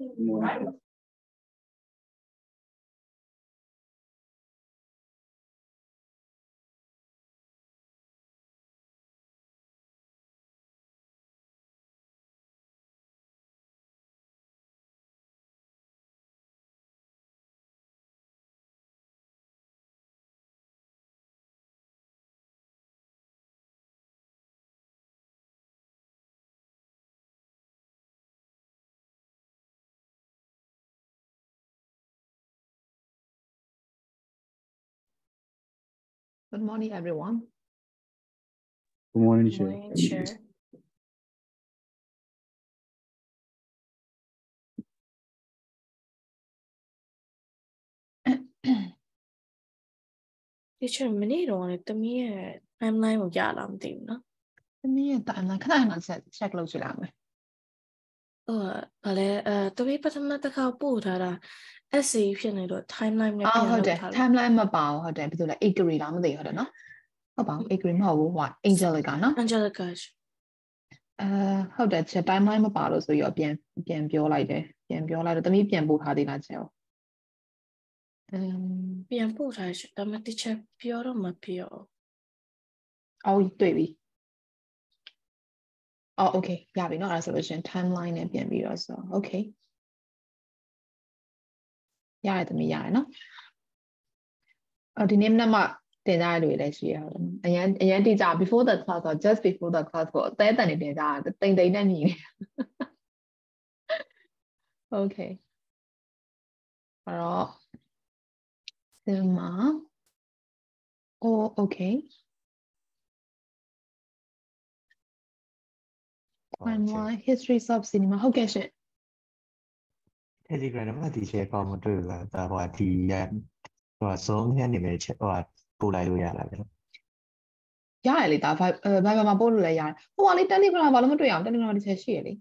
Right Good morning, everyone. Good morning, Good morning Chair. Chair. teacher မနေ့တော့လည်းတမီးရဲ့ timeline ကိုရလားမသိဘူးနော်တမီးရဲ့ timeline ခဏခဏ check check လုပ်ကြည့်လိုက်မယ်ဟုတ်ပါလေအဲတမီးပထမတစ်ခါပို့ထားတာ essay ဖြစ်နေတော့ timeline နဲ့ အာ ပြန် ဟုတ် လုပ် တယ် ထားတယ် timeline မပါဘူးဟုတ်တယ်ဘယ်လိုလဲ agree လားမသိဘူးဟုတ်တယ်နော်ဟုတ်ပါဘူး agree မဟုတ်ဘူးဟို angelica နော် Angelica အဲဟုတ်တယ်ချက် timeline မပါလို့ဆိုရောပြန်ပြန်ပြောလိုက်တယ်ပြန်ပြောလိုက်တော့သမီးပြန်ပို့ထားသေးလားချက်ရောအမ် ပြန်ပို့ထားရှင်ဒါပေမဲ့ teacher ပြောတော့မပြော အော်တွေ့ပြီအော် okay ရပြီเนาะအဲ့ဒါဆိုလို့ရှရင် timeline နဲ့ပြန်ပြီးတော့ဆို okay ရရသမီးရတယ်နော်အော်ဒီနေ့မနက်မှတင်ကြရလို့လည်းရှိရဟုတ်တယ်အရန်အရန်တိကျ before the class ဆို just before the class ကိုအသေးတန်နေတင်ကြတာတိမ်တိမ်နဲ့ညီနေ Okay အဲ့တော့ဒီမှာ Oh okay Timeline histories of cinema ဟုတ်ကဲ့ရှင် Telegram မှာဒီချက်ကောင်းမတွေ့ဘူးလားဒါဟိုဒီရဟိုဆုံးညနေပဲချက်ဟိုပို့လိုက်လို့ရလားဗျာရတယ်လေဒါ Viber အဲ Viber မှာပို့လို့လည်းရတယ်ဟိုကလေ Telegram ဘာလို့မတွေ့အောင် Telegram ဒီချက်ရှိရလေ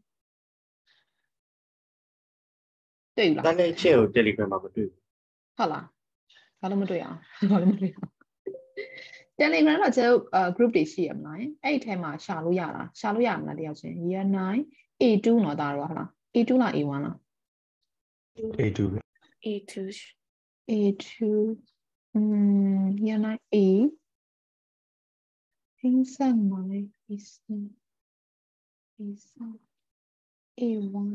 တွေ့ဘူးလားတန်းတဲ့ချက်ကို Telegram မှာမတွေ့ဘူးဟုတ်လားဘာလို့မတွေ့အောင်ဘာလို့မတွေ့အောင် Telegram တော့ကျတော့ group တွေရှိရမလားအဲ့ဒီထဲမှာရှာလို့ရလားရှာလို့ရမလားတယောက်ချင်း year 9 A2 တော့ဒါတော့ဟုတ်လား A2 လား A1 လား A2 ပဲ A2 A2 อืม year 9 A hình sang nói is is A1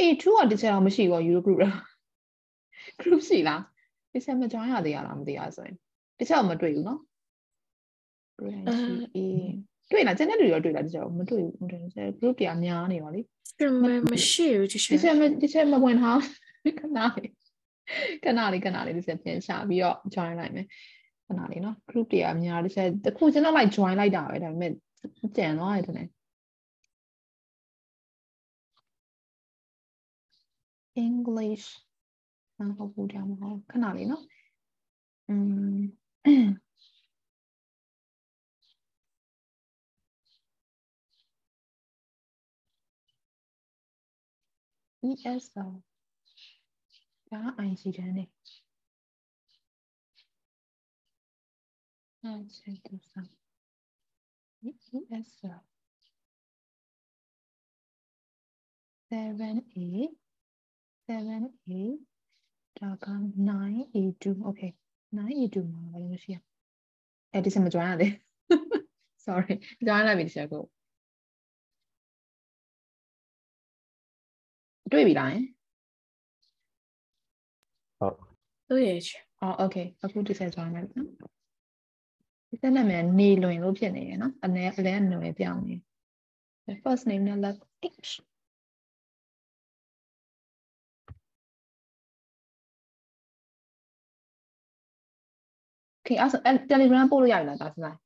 A2 ကတခြားမရှိဘူး Euro group လား group ရှိလားတခြားမ join ရသေးရလားမသိရဆိုရင်တခြားမတွေ့ဘူးเนาะ A တွေ့လားကျန်တဲ့လူရောတွေ့လားတခြားမတွေ့ဘူးမတွေ့ဘူး group တွေကများနေပါလေ stream မရှိဘူးဒီ teacher ချက်မဒီချက်မဝင်ထားခဏလေးခဏလေးခဏလေးဒီချက်ပြန်ရှာပြီးတော့ join လိုက်မယ်ခဏလေးနော် group တွေအများဒီချက်တခုကျွန်တော်လိုက် join လိုက်တာပဲဒါပေမဲ့ကြံသွားရတယ်တဲ့ English မဟုတ်ဘူးဒါမဟုတ်ခဏလေးနော်อืม ESL ဒါ IC တန်းနေအဲ့ချက်တူစား ESL 7A 7A ဒါက 9A2 okay 9A2မှာဘာလို့ရှိရအဲ့ဒီစမ join ရလေ sorry join လိုက်ပြီတခြားကို တွေ့ပြီလားယင်ဟုတ်တို့ရဲ့ teacher အော် okay အခုဒီဆက် join လိုက်ပြီနော်ဒီဆက်နာမည်နေလွင်လို့ဖြစ်နေရယ်နော်အနည်းအလဲအနွယ်ပြောင်းနေ first name နဲ့ last H Okay အဲ့ဆိုအဲ့ Telegram ပို့လို့ရပြီလားဒါစလိုက်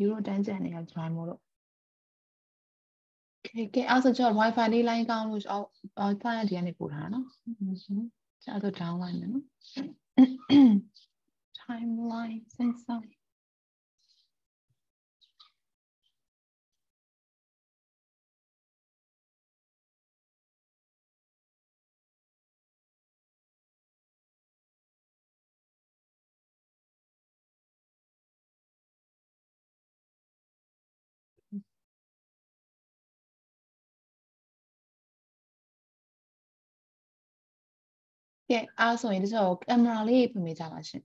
ယူရိုတန်းကျန်နေရ join မို့လို့ Okay ကဲအဲ့ဆိုကျွန်တော် wifi လေး line ကောင်းလို့အော် wifi ကဒီကနေပို့ထားတာနော်ကျအဲ့တော့ downline မယ်နော် timeline sensor ကဲအားဆိုရင်ဒီတော့ကင်မရာလေးဖွင့်ပေးကြပါရှင်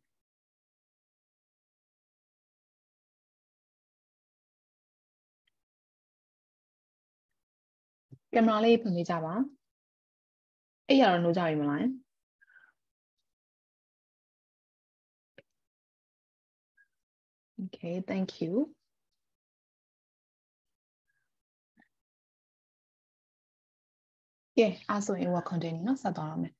ကင်မရာလေးဖွင့်ပေးကြပါအဲ့ရတော့နှိုးကြပြီမလား Okay, thank you. Yeah, အဲ့ဆိုရင် we'll continue เนาะဆက်သွားတော့မယ်ဆ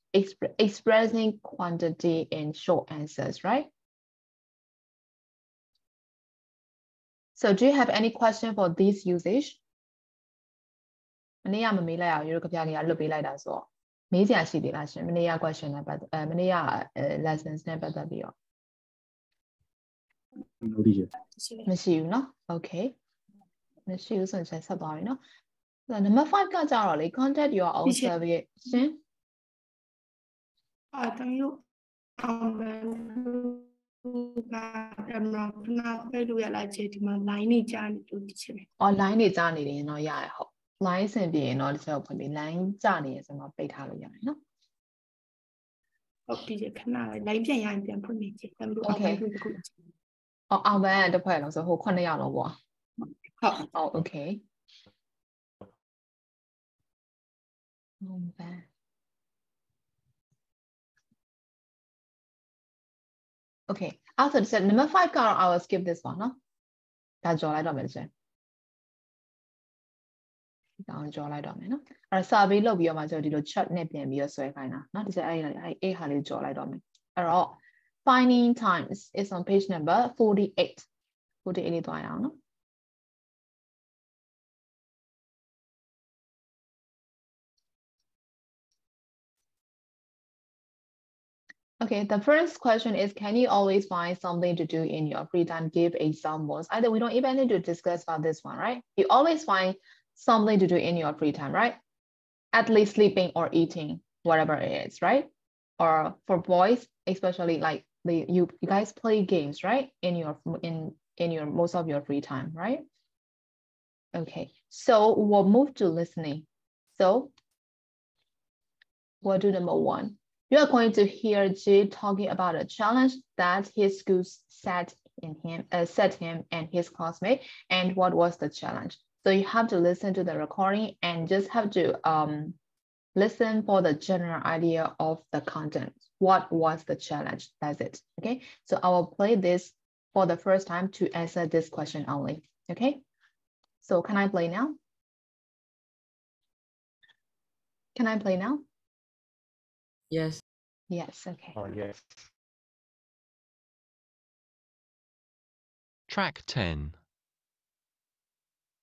expre expressing quantity in short answers, right? So do you have any question for this usage? မနေ့ကမမေးလိုက်အောင်ရိုးကပြကြီးကလွတ်ပေးလိုက်တာဆိုတော့မေးစရာရှိသေးလားရှင်မနေ့က question နဲ့ပတ်အဲမနေ့က lessons နဲ့ပတ်သက်ပြီးတော့ No teacher. မရှိဘူးเนาะ okay မရှိဘူးဆိုရင်ဆက်ဆက်သွားပြီเนาะဆိုတော့ number 5ကကြတော့လေ contact your own Teacher. service ရှင် အာတန်ရုပ်အောင်ပဲနာအမနာနာပဲလို့ရလာချေဒီမှာ line နေကြားနေလို့ဒီချင်တယ်။အော် line နေကြားနေတယ်နော်ရရဟုတ်။ line ဆင်ပြရင်တော့ဒီချက်ကိုဖွင့်ပြီး line ကြားနေရင်ဆိုတော့ပိတ်ထားလို့ရတယ်နော်။ဟုတ်ပြီခဏလေး line ပြန်ရရင်ပြန်ဖွင့်နေချင်တယ်လို့အောင်ပဲဒီခု။အော်အောင်ပဲတစ်ဖွဲ့လုံးဆိုဟို9ရောက်တော့ပေါ့။ဟုတ်။အော် okay ။အောင်ပဲ။ Okay, after the number five car, I will skip this one. no? That's all I don't mention. နဲ့ပြန်ပြီးတော့ဆွဲခိုင်းတာနော်။ဒီချက်အဲ့အဲ့အဲ့ဟာလေးကြော်လိုက်တော့မယ်။အဲ့တော့ finding times is on page number 48 48 48လေးသွားရအောင်နော်။ Okay, the first question is Can you always find something to do in your free time? Give examples. Either we don't even need to discuss about this one, right? You always find something to do in your free time, right? At least sleeping or eating, whatever it is, right? Or for boys, especially like the you you guys play games, right? In your in in your most of your free time, right? Okay, so we'll move to listening. So we'll do number one you are going to hear Jay talking about a challenge that his school set in him, uh, set him and his classmate, and what was the challenge. So you have to listen to the recording and just have to um, listen for the general idea of the content. What was the challenge? That's it. Okay. So I will play this for the first time to answer this question only. Okay. So can I play now? Can I play now? Yes. Yes. Okay. Oh, yes. Track 10.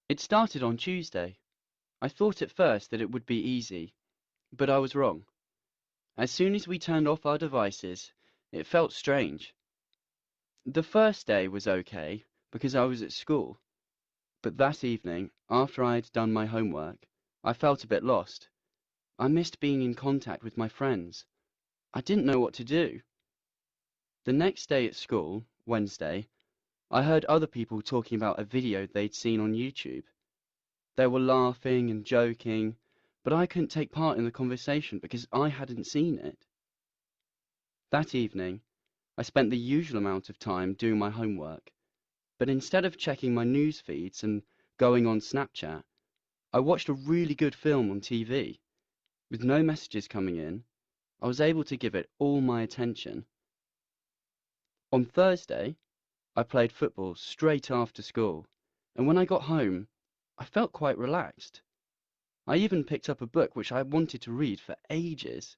It started on Tuesday. I thought at first that it would be easy, but I was wrong. As soon as we turned off our devices, it felt strange. The first day was okay because I was at school, but that evening, after I had done my homework, I felt a bit lost. I missed being in contact with my friends. I didn't know what to do. The next day at school, Wednesday, I heard other people talking about a video they'd seen on YouTube. They were laughing and joking, but I couldn't take part in the conversation because I hadn't seen it. That evening, I spent the usual amount of time doing my homework, but instead of checking my news feeds and going on Snapchat, I watched a really good film on TV. With no messages coming in, I was able to give it all my attention. On Thursday, I played football straight after school, and when I got home, I felt quite relaxed. I even picked up a book which I wanted to read for ages.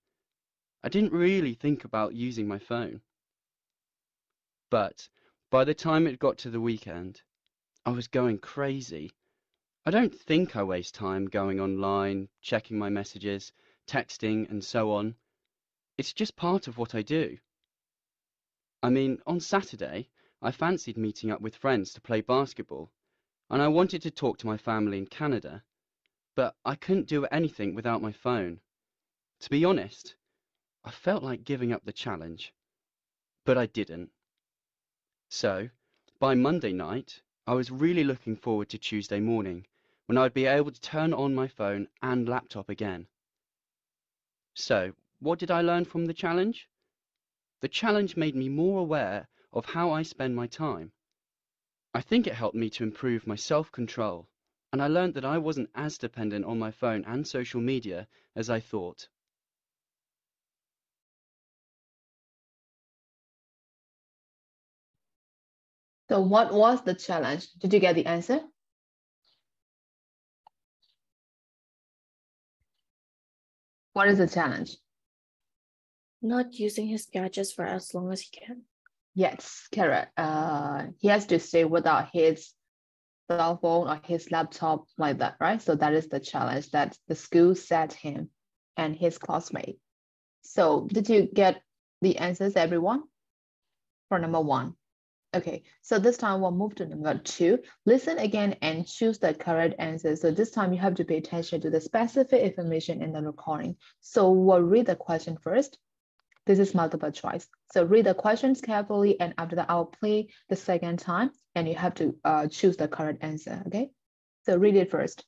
I didn't really think about using my phone. But by the time it got to the weekend, I was going crazy. I don't think I waste time going online, checking my messages, texting, and so on. It's just part of what I do. I mean, on Saturday, I fancied meeting up with friends to play basketball, and I wanted to talk to my family in Canada, but I couldn't do anything without my phone. To be honest, I felt like giving up the challenge, but I didn't. So, by Monday night, I was really looking forward to Tuesday morning, when I'd be able to turn on my phone and laptop again. So, what did I learn from the challenge? The challenge made me more aware of how I spend my time. I think it helped me to improve my self-control, and I learned that I wasn't as dependent on my phone and social media as I thought. So what was the challenge? Did you get the answer? What is the challenge? Not using his gadgets for as long as he can. Yes, correct. Uh, he has to stay without his cell phone or his laptop like that, right? So that is the challenge that the school set him and his classmate. So did you get the answers, everyone? For number one. Okay, so this time we'll move to number two. Listen again and choose the correct answer. So this time you have to pay attention to the specific information in the recording. So we'll read the question first. This is multiple choice. So read the questions carefully and after that I'll play the second time and you have to uh, choose the correct answer, okay? So read it first.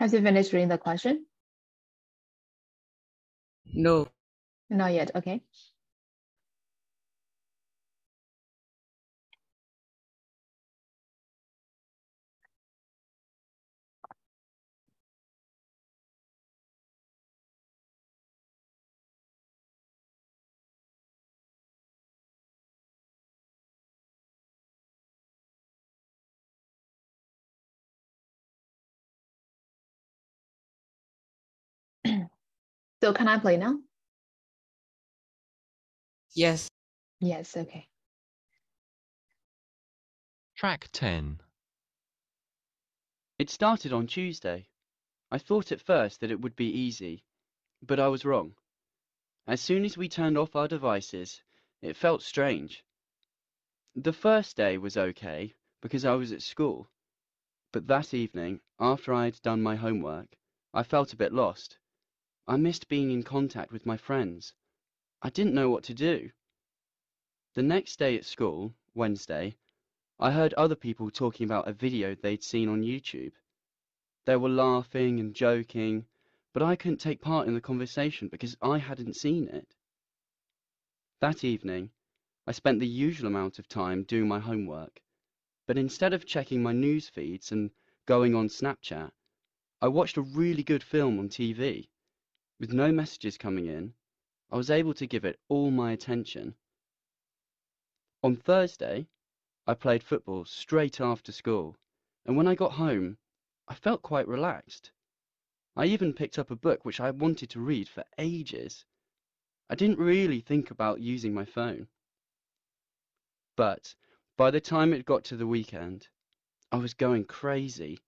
Has you finished reading the question? No. Not yet, okay. So can I play now? Yes. Yes, okay. Track 10. It started on Tuesday. I thought at first that it would be easy, but I was wrong. As soon as we turned off our devices, it felt strange. The first day was okay because I was at school, but that evening, after I had done my homework, I felt a bit lost. I missed being in contact with my friends. I didn't know what to do. The next day at school, Wednesday, I heard other people talking about a video they'd seen on YouTube. They were laughing and joking, but I couldn't take part in the conversation because I hadn't seen it. That evening, I spent the usual amount of time doing my homework, but instead of checking my news feeds and going on Snapchat, I watched a really good film on TV. With no messages coming in, I was able to give it all my attention. On Thursday, I played football straight after school, and when I got home, I felt quite relaxed. I even picked up a book which I wanted to read for ages. I didn't really think about using my phone. But by the time it got to the weekend, I was going crazy.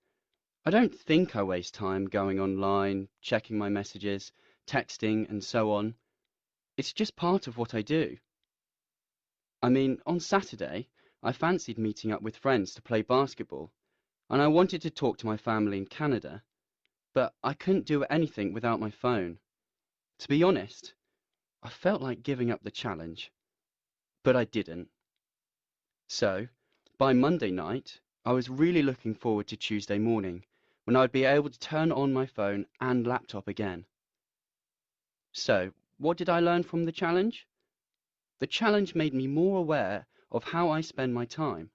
I don't think I waste time going online, checking my messages, texting, and so on. It's just part of what I do. I mean, on Saturday, I fancied meeting up with friends to play basketball, and I wanted to talk to my family in Canada, but I couldn't do anything without my phone. To be honest, I felt like giving up the challenge, but I didn't. So, by Monday night, I was really looking forward to Tuesday morning, when I'd be able to turn on my phone and laptop again. So, what did I learn from the challenge? The challenge made me more aware of how I spend my time.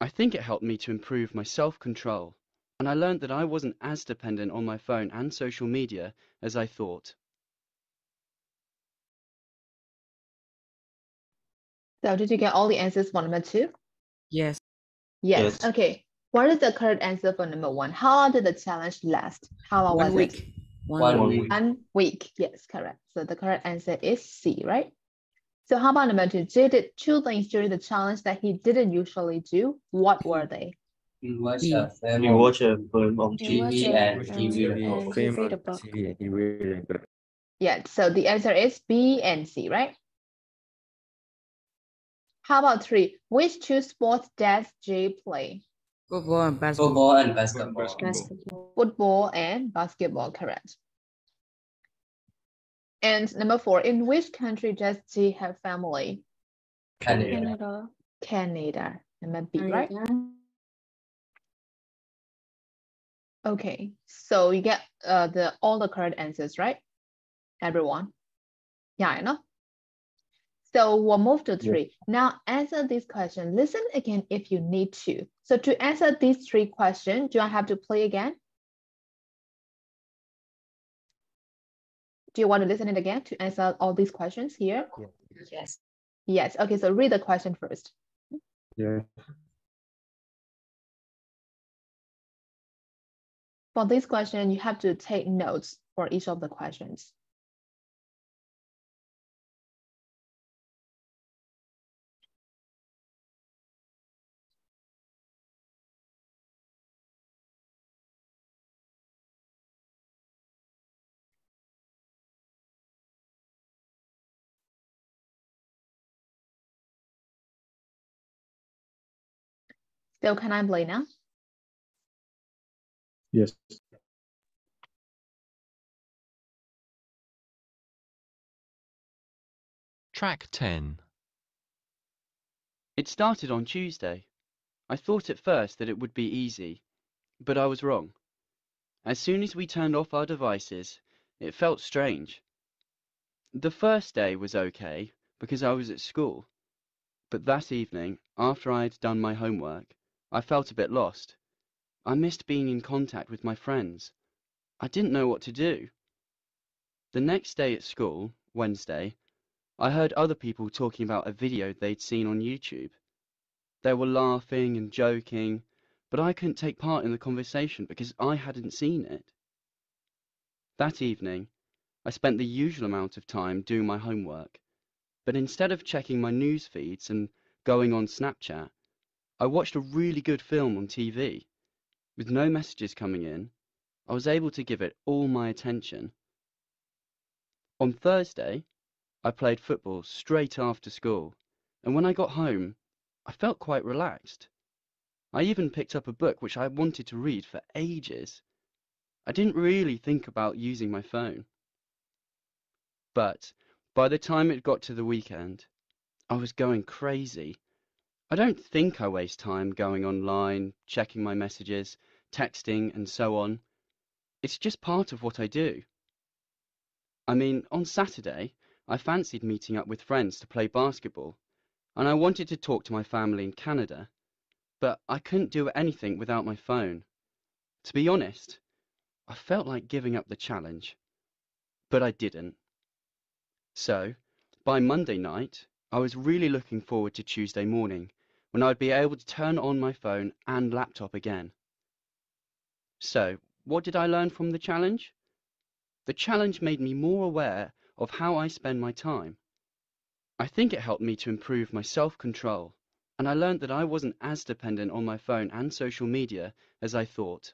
I think it helped me to improve my self-control, and I learned that I wasn't as dependent on my phone and social media as I thought. So did you get all the answers one and two? Yes. Yes. Yes. Okay. What is the correct answer for number one? How long did the challenge last? How long One was it? One, One week. week. One week. Yes, correct. So the correct answer is C, right? So how about number two? Jay did two things during the challenge that he didn't usually do. What were they? We watch Me. a film We on a film on TV and and he he read a and book. he read a book. he read a book. Yeah, so the answer is B and C, right? How about three? Which two sports does Jay play? Football and basketball. football and basketball. Basketball. Football and basketball, correct. And number four, in which country does she have family? Canada. Canada. Canada. Number B, right? Okay, so you get uh, the all the correct answers, right? Everyone? Yeah, I know. So we'll move to three. Now answer this question. Listen again if you need to. So to answer these three questions, do I have to play again? Do you want to listen it again to answer all these questions here? Yes. Yes. Okay, so read the question first. Yeah. For this question, you have to take notes for each of the questions. So can I play now? Yes. Track 10. It started on Tuesday. I thought at first that it would be easy, but I was wrong. As soon as we turned off our devices, it felt strange. The first day was okay because I was at school, but that evening, after I had done my homework, I felt a bit lost. I missed being in contact with my friends. I didn't know what to do. The next day at school, Wednesday, I heard other people talking about a video they'd seen on YouTube. They were laughing and joking, but I couldn't take part in the conversation because I hadn't seen it. That evening, I spent the usual amount of time doing my homework, but instead of checking my news feeds and going on Snapchat, I watched a really good film on TV. With no messages coming in, I was able to give it all my attention. On Thursday, I played football straight after school, and when I got home, I felt quite relaxed. I even picked up a book which I wanted to read for ages. I didn't really think about using my phone. But by the time it got to the weekend, I was going crazy. I don't think I waste time going online, checking my messages, texting, and so on. It's just part of what I do. I mean, on Saturday, I fancied meeting up with friends to play basketball, and I wanted to talk to my family in Canada, but I couldn't do anything without my phone. To be honest, I felt like giving up the challenge, but I didn't. So, by Monday night, I was really looking forward to Tuesday morning when I'd be able to turn on my phone and laptop again. So, what did I learn from the challenge? The challenge made me more aware of how I spend my time. I think it helped me to improve my self control, and I learned that I wasn't as dependent on my phone and social media as I thought.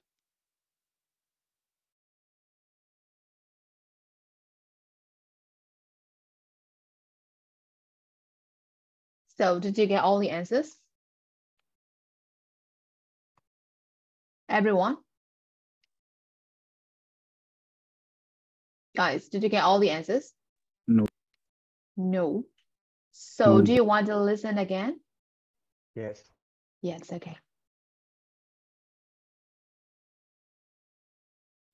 So did you get all the answers? Everyone? Guys, did you get all the answers? No. No. So No. do you want to listen again? Yes. Yes, okay.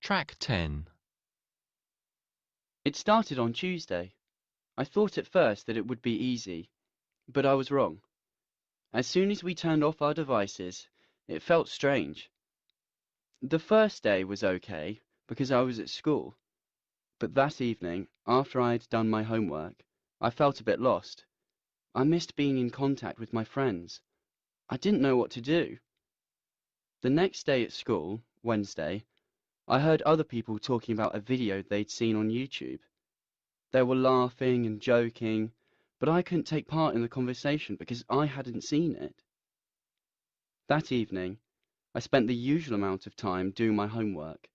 Track 10. It started on Tuesday. I thought at first that it would be easy, but I was wrong. As soon as we turned off our devices, it felt strange. The first day was okay because I was at school, but that evening, after I had done my homework, I felt a bit lost. I missed being in contact with my friends. I didn't know what to do. The next day at school, Wednesday, I heard other people talking about a video they'd seen on YouTube. They were laughing and joking, but I couldn't take part in the conversation because I hadn't seen it. That evening, I spent the usual amount of time doing my homework,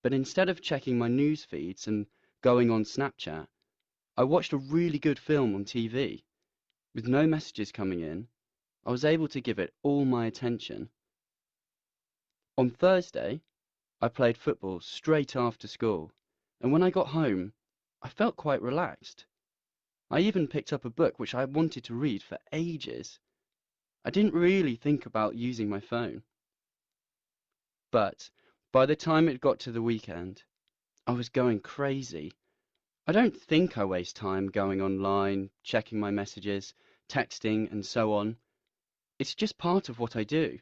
but instead of checking my news feeds and going on Snapchat, I watched a really good film on TV. With no messages coming in, I was able to give it all my attention. On Thursday, I played football straight after school, and when I got home, I felt quite relaxed. I even picked up a book which I had wanted to read for ages. I didn't really think about using my phone. But by the time it got to the weekend, I was going crazy. I don't think I waste time going online, checking my messages, texting, and so on. It's just part of what I do.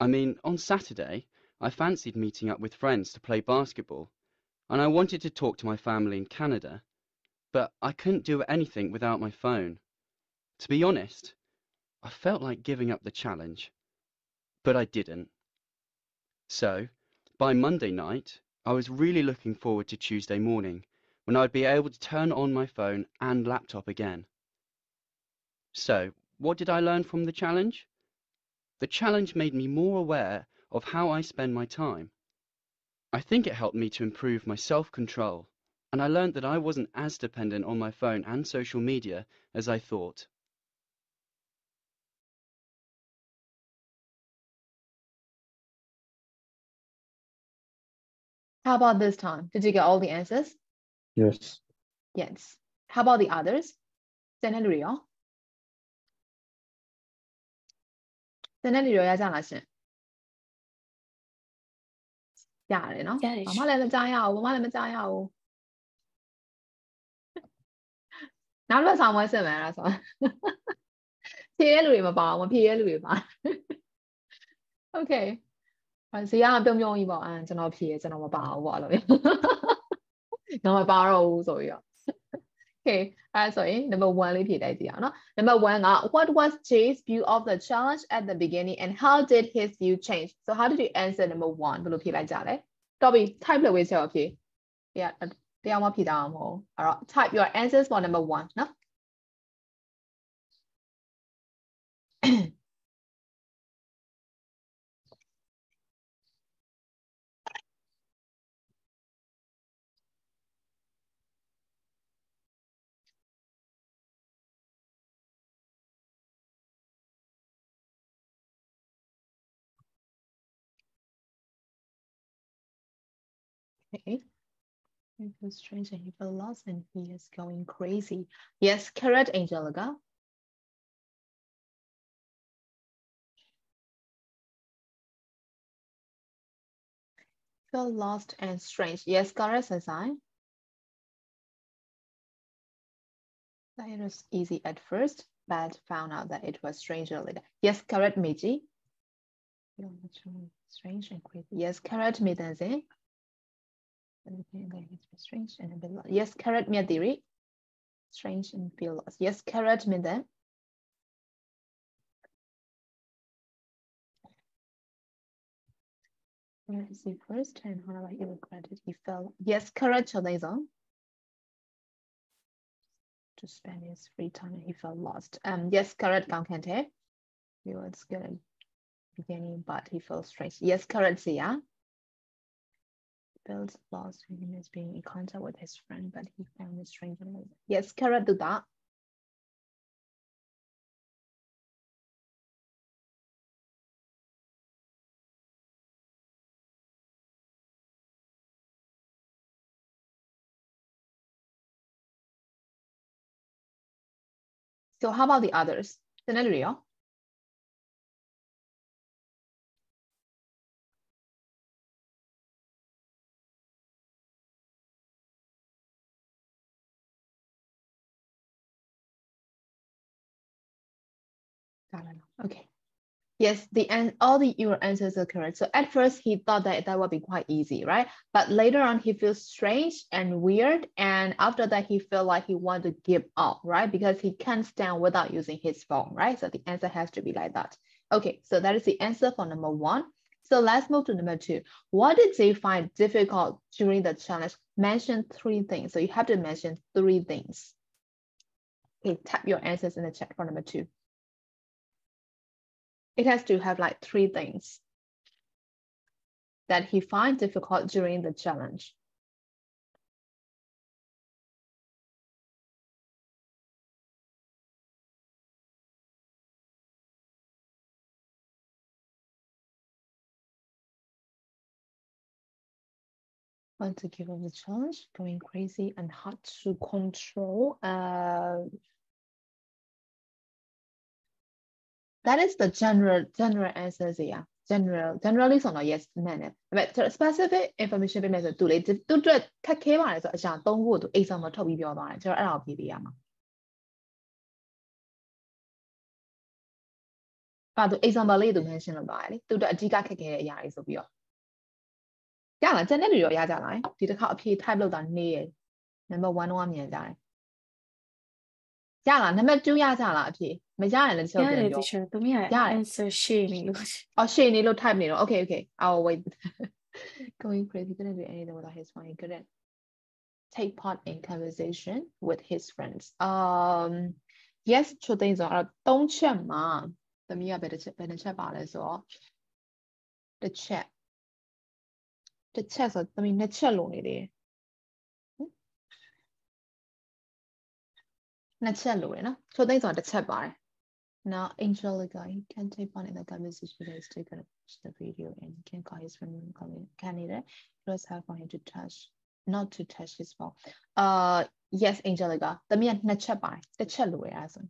I mean, on Saturday, I fancied meeting up with friends to play basketball, and I wanted to talk to my family in Canada, but I couldn't do anything without my phone. To be honest, I felt like giving up the challenge, but I didn't. So, by Monday night, I was really looking forward to Tuesday morning, when I'd be able to turn on my phone and laptop again. So, what did I learn from the challenge? The challenge made me more aware of how I spend my time. I think it helped me to improve my self-control, and I learned that I wasn't as dependent on my phone and social media as I thought. How about this time? Did you get all the answers? Yes. Yes. How about the others? 真的旅游？真的旅游要加哪些？假的呢？假的。我妈来了加呀，我妈来了加呀。哪路上我是没了说，贴路里嘛吧，我们贴路里吧。OK。ဇီယာကပြုံးပြုံးကြီးပေါ့အဲကျွန်တော်ဖြေရကျွန်တော်မပါဘူးပေါ့အဲ့လိုမျိုးတော့မပါတော့ဘူးဆိုပြီးတော့ Okay အဲဆိုရင် number 1လေးဖြေတိုက်ကြည့်အောင်နော် number 1က what was Jay's view of the challenge at the beginning and how did his view change so how did you answer number 1ဘယ်လိုဖြေလိုက်ကြလဲတော်ပြီ type လုပ်ဝေးချက်ရောဖြေတရားတရားမဖြေတာမဟုတ်အဲ့တော့ type your answers for number 1နော် Okay. It feels strange and he felt lost and he is going crazy. Yes, correct, Angelica. Feel lost and strange. Yes, correct, Sasai. That it was easy at first, but found out that it was stranger later. Yes, correct, Meiji. Strange and crazy. Yes, correct, Midanze. Strange and a lost. Yes, correct, Mia theory. Strange and feel lost. Yes, correct, Midan. Where is he first and how he regretted he fell. Yes, correct, Chodaizo. To spend his free time and he felt lost. Um, yes, correct, Gankante. He was good at beginning, but he felt strange. Yes, correct, Sia. Felt lost when he was being in contact with his friend, but he found it strange. and later. Yes, correct, do that. So how about the others? Scenario. Yes, the an all the your answers are correct. So at first he thought that that would be quite easy, right? But later on he feels strange and weird, and after that he felt like he wanted to give up, right? Because he can't stand without using his phone, right? So the answer has to be like that. Okay, so that is the answer for number one. So let's move to number two. What did they find difficult during the challenge? Mention three things. So you have to mention three things. Okay, type your answers in the chat for number two. It has to have like three things that he finds difficult during the challenge. Want to give him a challenge, going crazy and hard to control. Uh, that is the general general answers yeah general generally ဆိုတော့ yes မှန်တယ်ဒါပေမဲ့ specific information ပေးမယ်ဆိုသူလေသူအတွက်ခက်ခဲပါတယ်ဆိုအရာသုံးခုကိုသူ example ထုတ်ပြီးပြောသွားတယ်ကျွန်တော်အဲ့ဒါကိုဖြေပေးရမှာအဲ့ဒါသူ example လေးသူ mention လုပ်သွားတယ်လေသူတို့အဓိကခက်ခဲတဲ့အရာတွေဆိုပြီးတော့ရလားကျန်တဲ့လူရောရကြလားဒီတစ်ခါအဖြေ type လုပ်တာနေရ number 1တော့မြင်ကြတယ် ရလားနံပါတ်2ရကြလားအဖြေမရရင်လည်းချက်ပြန် Yeah, ပြော teacher. သမီးက ရတယ် answer ရှိနေလို့ Oh, shit, need to type needle. Okay, okay. I'll wait. Going crazy. Couldn't do anything without his phone. He couldn't take part in conversation with his friends. Um, yes, ချိုသိန်းဆိုတော့သုံးချက်မှာသမီးကဘယ်တစ်ချက်ဘယ်နှချက်ပါလဲဆိုတော့တစ်ချက်တစ်ချက်ဆိုသမီးနှစ်ချက်လို့နေသေးတယ် နှစ်ချက်လို့ရနော်ချိုသိန်းဆိုတော့တစ်ချက်ပါတယ် Now, Angelica, he can take part in the conversation that is taken watch the video and he can call his friend and call candidate. It was hard for him to touch, not to touch his phone. Uh, yes, Angelica. သမီးကနှစ်ချက်ပါတယ်တစ်ချက်လို့ရအဲ့ဆို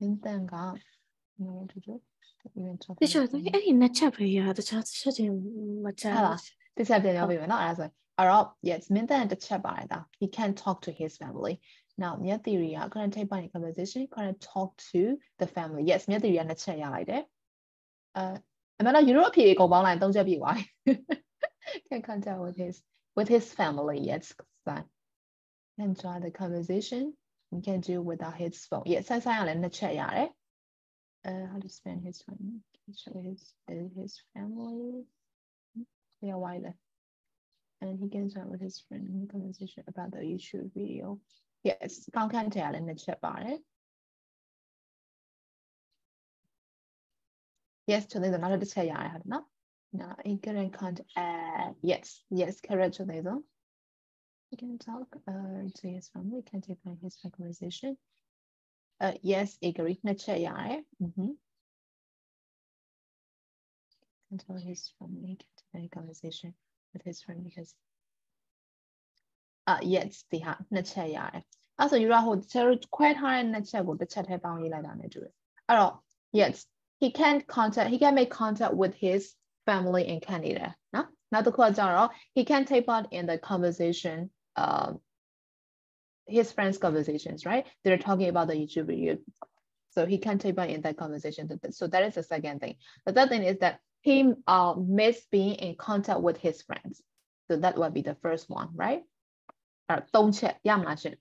မင်းတန်က you know what to do even talk teacher သမီးအဲ့ဒီနှစ်ချက်ပဲရတခြားတစ်ချက်ချင်းမချ ဟုတ်လား တစ်ချက်ပြန်ပြောပြမယ်နော်အဲ့ဒါဆိုအဲ့တော့ yes မင်းတန်တစ်ချက်ပါတယ်ဒါ he can talk to his family now မြတ် theory က current take part in conversation current talk to the family yes မြတ် theory ကနှစ်ချက်ရလိုက်တယ်အဲအမှန်တော့ Europe အဖြေအကုန်ပေါင်းလိုက်သုံးချက်ပြည့်သွားပြီ can contact with his with his family yes son can join the conversation he can do without his phone yes ဆက်ဆိုင်ကလည်းနှစ်ချက်ရတယ်အဲ how to spend his time can show his his family yeah why then and he can join with his friend in the conversation about the YouTube video yes ကောင်းခန့်ထဲကလည်းနှစ်ချက်ပါတယ် yes ဆိုတဲ့နောက်တစ်ချက်ရတယ်ဟုတ်တယ်နော် now incorrect can't add yes yes correct ဆိုတဲ့ဆို he can talk uh, to his family can take part in his conversation uh, yes agree နှစ်ချက်ရတယ် mhm can tell his family can take part in conversation with his friend because uh yes ဒီဟာနှစ်ချက်ရတယ်အဲ့ဆိုယူရဟိုကျတော့ခွဲထားတဲ့နှစ်ချက်ကိုတစ်ချက်ထဲပေါင်းရေးလိုက်တာနဲ့တူတယ်အဲ့တော့ yes he can contact he can make contact with his family in Canada နော်နောက်တစ်ခုကကြတော့ he can take part in the conversation um his friends conversations right they're talking about the YouTube video so he can take part in that conversation so that is the second thing the third thing is that he uh, miss being in contact with his friends so that would be the first one right or 동체, 양아신.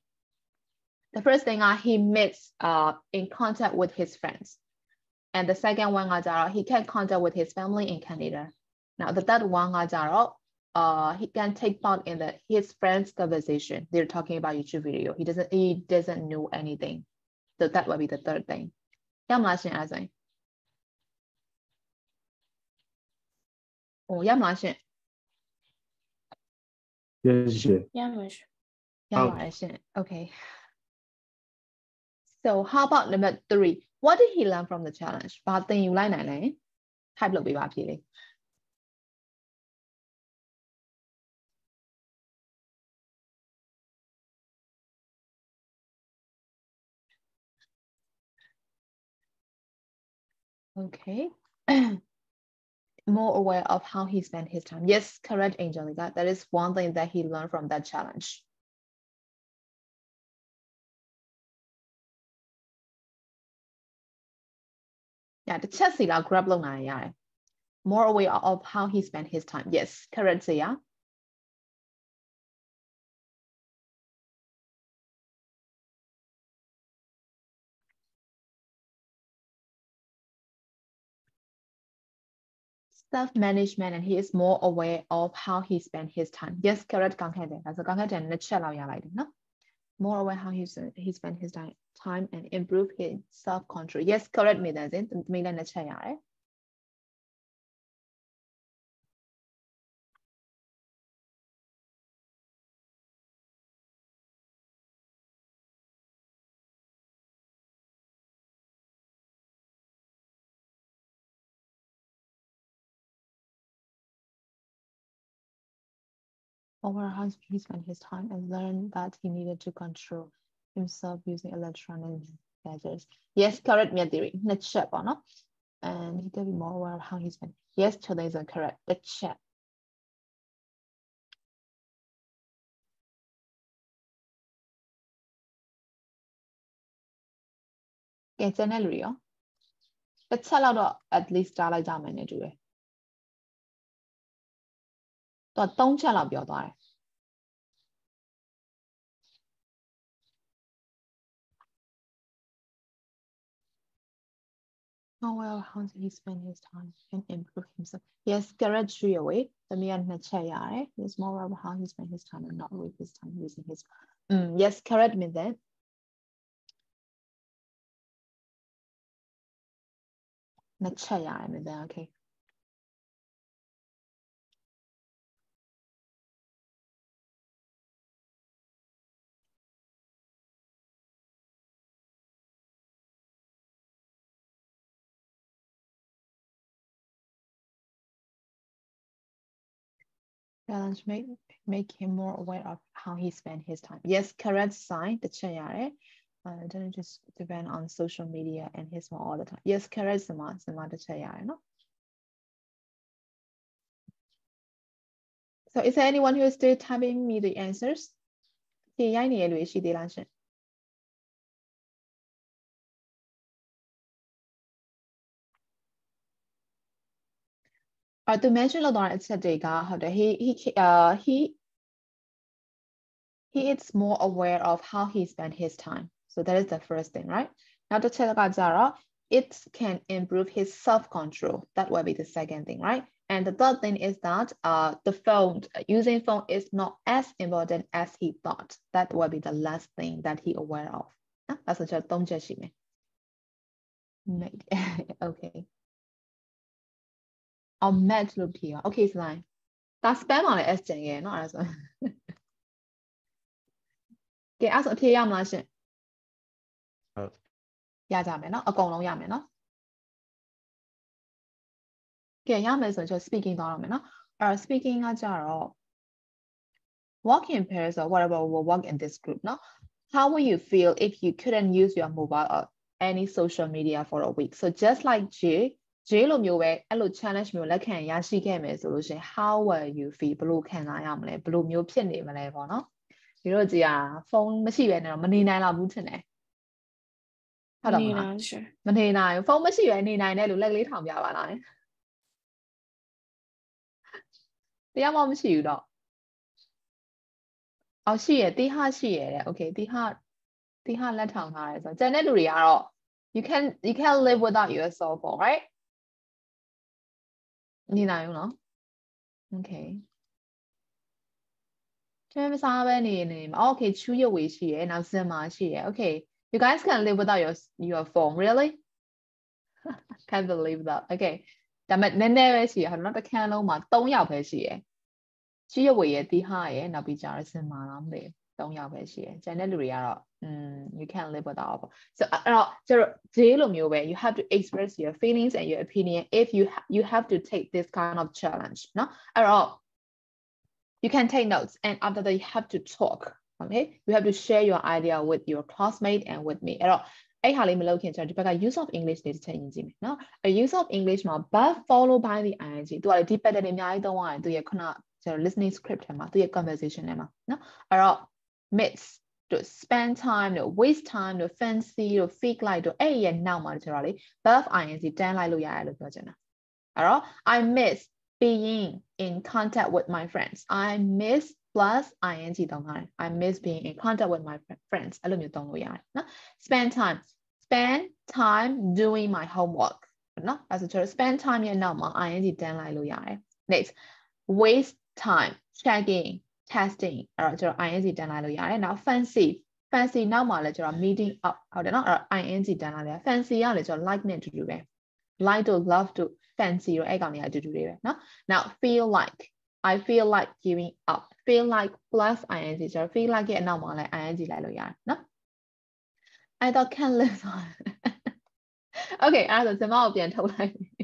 The first thing are he meets uh, in contact with his friends. And the second one are he can contact with his family in Canada. Now the third one uh, he can take part in the, his friends conversation. They're talking about YouTube video. He doesn't he doesn't know anything. So that would be the third thing. 양아신 아세요? 어, Yeah, 谢谢。양아신. င် Yes, yes. ရမှာရှ ရပါတယ်ရှင် Okay. So how about number three? What did he learn from the challenge? ဘာသင်ယူလိုက်နိုင်လဲ type လုပ်ပေးပါဖြေလေး Okay. More aware of how he spent his time. Yes, correct, Angelica. That is one thing that he learned from that challenge. yeah တစ်ချက်စီလောက် grab လုပ်နိုင်ရတယ် more aware of how he spent his time yes correct စေရ self management and he is more aware of how he spent his time yes correct ကောင်းခဲ့တယ်ဒါဆိုကောင်းခဲ့တယ်နှစ်ချက်လောက်ရလိုက်တယ်နော် more aware how he, uh, he spent his time and improve his self-control. Yes, correct me, does it? မီးလည်းနှစ်ချက်ရတယ် over how he spent his time and learned that he needed to control himself using electronic gadgets. Yes, correct, Mia theory. Let's check on And he could be more aware of how he spent. Yes, today's are correct. Let's check. Okay, ကျန်တဲ့လူတွေရောတစ်ချက်လောက်တော့ at least ကြားလိုက်ကြမယ်နဲ့တူတယ်။ တော့သုံးချက်လောက်ပြောသွားတယ် How well how did he spend his time and improve himself? Yes, correct straight away. The mere nachaya, It's more about how he spent his time and not with his time using his mm, yes, correct me that. Nachaya me then okay. Challenge make make him more aware of how he spent his time. Yes, correct sign. The chayare. Uh, don't just depend on social media and his more all the time. Yes, correct sama sama the chayare, no? So is there anyone who is still typing me the answers? ဖြေရိုက်နေရလို့ရှိသေးလားရှင် uh, to mention လောက်သွားတဲ့အချက်တွေကဟုတ်တယ် he he uh he he is more aware of how he spent his time so that is the first thing right နောက်တစ်ချက်ကကြတော့ it can improve his self control that will be the second thing right and the third thing is that uh the phone using phone is not as important as he thought that will be the last thing that he aware of နော်ဒါဆိုချက်သုံးချက်ရှိမယ် Mate. okay အောင် match လို့ဖြေပါ okay စလိုင်းဒါ spam ပါလေ s ကျန်ရဲ့เนาะအဲ့ဒါဆိုကဲအဲ့ဆိုအဖြေရမလားရှင် ဟုတ် ရကြမယ်เนาะအကုန်လုံးရမယ်เนาะကဲရမယ်ဆိုရင်ကျွန်တော် speaking သွားတော့မယ်เนาะအဲ့တော့ speaking ကကြတော့ walk in pairs or whatever will work in this group เนาะ how will you feel if you couldn't use your mobile or any social media for a week so just like J J လိုမျိုးပဲအဲ့လို challenge မျိုးလက်ခံရရှိခဲ့မယ်ဆိုလို့ရှိရင် how will you feel ဘယ်လိုခံစားရမလဲဘယ်လိုမျိုးဖြစ်နေမလဲပေါ့နော်ဒီတော့ကြည်อ่ะဖုန်းမရှိဘဲနဲ့တော့မနေနိုင်တော့ဘူးထင်တယ်ဟုတ်တော့မလား sure မနေနိုင်ဘူးဖုန်းမရှိဘဲနေနိုင်တဲ့လူလက်ကလေးထောင်ပြပါလားတရားမှမရှိဘူးတော့အော်ရှိရတိဟရှိရတဲ့ okay တိဟတိဟလက်ထောင်ထားတယ်ဆိုတော့ကျန်တဲ့လူတွေကတော့ you can you can live without your cell phone right နေနိုင်ဘူးနော် okay ကျမစားပဲနေနေမှာ okay ချူရဝေရှိရယ်နောက်စင်မာရှိရယ် okay you guys can live without your your phone really can't believe that okay ဒါပေမဲ့နည်းနည်းပဲရှိရဟုတ်နော်တစ်ခန်းလုံးမှာ3ယောက်ပဲရှိရယ်ချူရဝေရယ်တီဟာရယ်နောက်ပြီးကြရစင်မာလားမသိဘူး 3ယောက်ပဲရှိရယ်ကျန်တဲ့လူတွေကတော့ um you can't live without so အဲ့တော့ကျတော့ဈေးလိုမျိုးပဲ you have to express your feelings and your opinion if you ha you have to take this kind of challenge เนาะအဲ့တော့ you can take notes and after that you have to talk okay you have to share your idea with your classmate and with me အဲ့တော့အဲ့ဟာလေးမလုပ်ခင်ကျွန်တော်ဒီဘက်က use of english လေးတစ်ချက်ရင်ကြည့်မယ်เนาะ use of english မှာ but follow by the ing သူကလေဒီ pattern တွေအများကြီးသုံးရတယ်သူရဲ့ခုနကျွန်တော် listening script ထဲမှာသူရဲ့ conversation ထဲမှာเนาะအဲ့တော့ myths တို့ spend time တို့ waste time တို့ fancy တို့ fake like တို့အဲ့ဒီရဲ့နောက်မှာကျတော့လေ buff ing တန်းလိုက်လို့ရတယ်လို့ပြောချင်တာအဲ့တော့ I miss being in contact with my friends I miss plus ing တောင်းထားတယ် I miss being in contact with my fr- friends အဲ့လိုမျိုးတောင်းလို့ရတယ်နော် spend time spend time doing my homework နော်အဲ့ဆိုကျတော့ spend time ရဲ့နောက်မှာ ing တန်းလိုက်လို့ရတယ် next waste time checking testing အဲ့တော့ကျွန်တော် ing တန်းလိုက်လို့ရတယ်နောက် fancy fancy နောက်မှာလည်းကျွန်တော် meeting up ဟုတ်တယ်နော်အဲ့တော့ ing တန်းလိုက်ရတယ် fancy ကလည်းကျွန်တော် like နဲ့အတူတူပဲ like to love to fancy တို့အဲ့ကောင်တွေကအတူတူတွေပဲနော် now feel like I feel like giving up feel like plus ing ကျွန်တော် feel like ရဲ့အနောက်မှာလည်း ing လိုက်လို့ရတယ်နော်အဲ့တော့ can live on Okay အဲ့ဒါဆိုကျွန်မကိုပြန်ထုတ်လိုက်ပြီ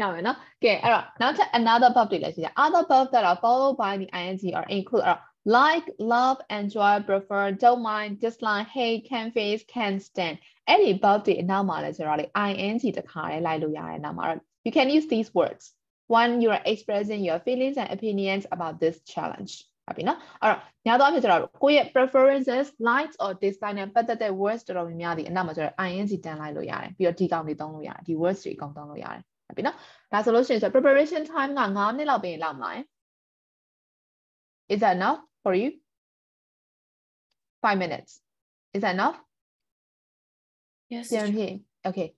ရမယ်နော်ကဲအဲ့တော့နောက်ထပ် another verb တွေလည်းရှိတယ် other verb that are followed by the ing or include အဲ့တော့ like love enjoy prefer don't mind dislike hate can face can stand အဲ့ဒီ verb တွေအနောက်မှာလည်းဆိုတော့လေ ing တခါလေးလိုက်လို့ရတယ်နောက်မှာတော့ you can use these words when you are expressing your feelings and opinions about this challenge ဟုတ်ပြီနော်အဲ့တော့ညာတော့ဖြစ်ကြတော့ကိုယ့်ရဲ့ preferences likes or dislike နဲ့ပတ်သက်တဲ့ words တော်တော်များများဒီအနောက်မှာကျတော့ ing တန်းလိုက်လို့ရတယ်ပြီးတော့ဒီကောင်တွေသုံးလို့ရတယ်ဒီ words တွေအကုန်သုံးလို့ရတယ်ဟုတ် ပြီနော်ဒါဆိုလို့ရှိရင်ဆို preparation time က9မိနစ်လောက်ပြင်လောက်မလား Is that enough for you 5 minutes Is that enough Yes. ပြန် teacher. ဖြည့် Okay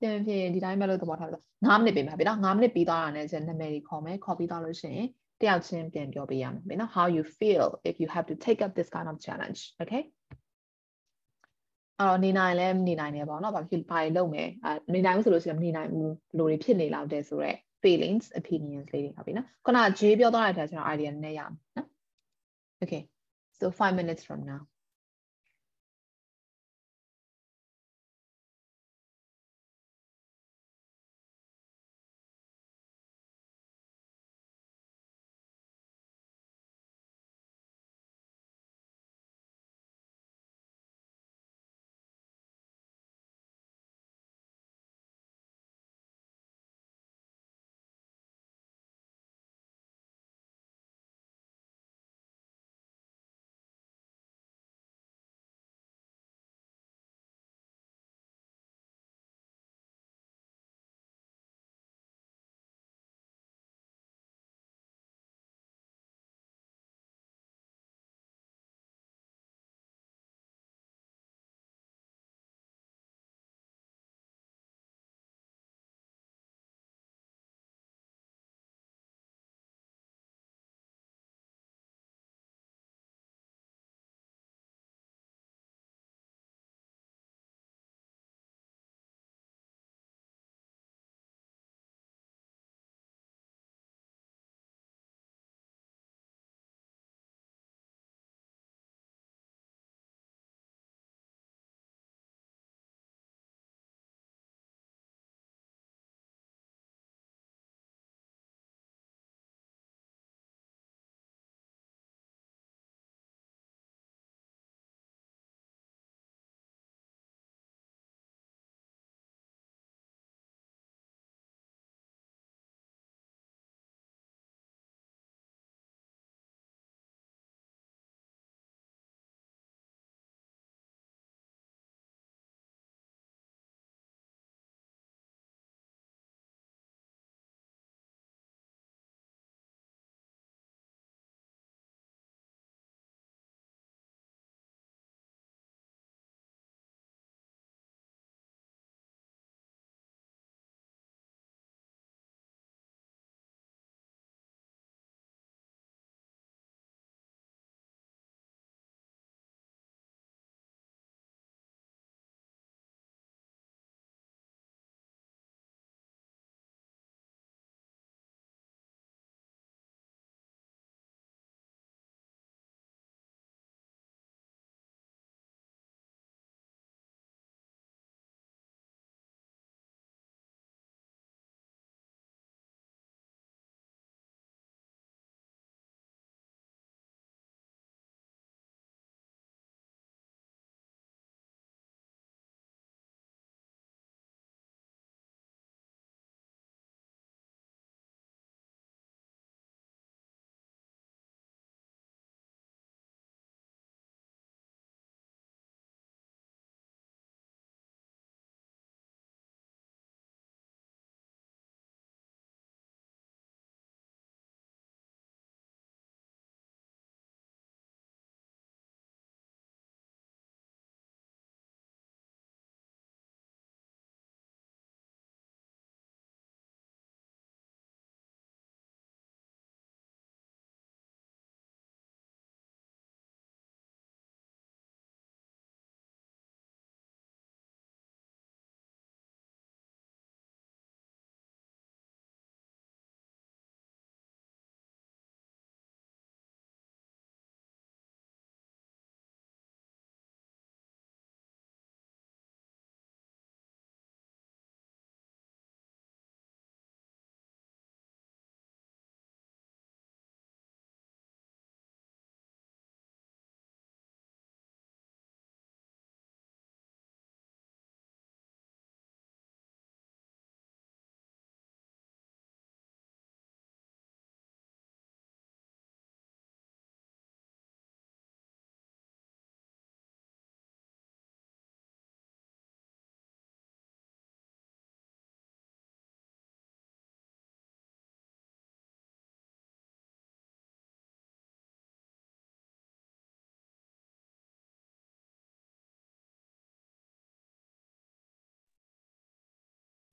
ပြန်ဖြည့်ဒီတိုင်းပဲလို့သဘောထားပါ9မိနစ်ပြင်ပါပြီနော်9မိနစ်ပြီးသွားတာနဲ့ကျန်နာမည်တွေခေါ်မယ်ခေါ်ပြီးသွားလို့ရှိရင်တယောက်ချင်းပြန်ပြောပေးရမယ်ပြီနော် how you feel if you have to take up this kind of challenge okay အော်နေနိုင်လဲနေနိုင်တယ်ပေါ့နော်ဘာဖြစ်ဘာတွေလုပ်မယ်အဲနေနိုင်ဘူးဆိုလို့ရှိရင်မနေနိုင်ဘူးဘယ်လိုတွေဖြစ်နေလောက်တဲ့ဆိုတော့ feelings opinions လေးတွေဟုတ်ပြီနော်ခုနက J ပြောသွားတဲ့အခါကျတော့ idea နည်းနည်းရမယ်နော် okay so 5 minutes from now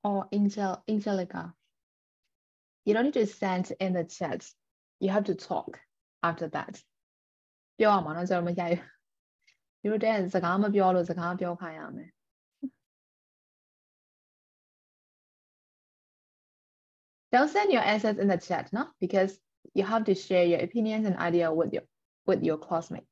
or Angel, Angelica. You don't need to send in the chat. You have to talk after that. Don't send your answers in the chat, no? Because you have to share your opinions and idea with your with your classmates.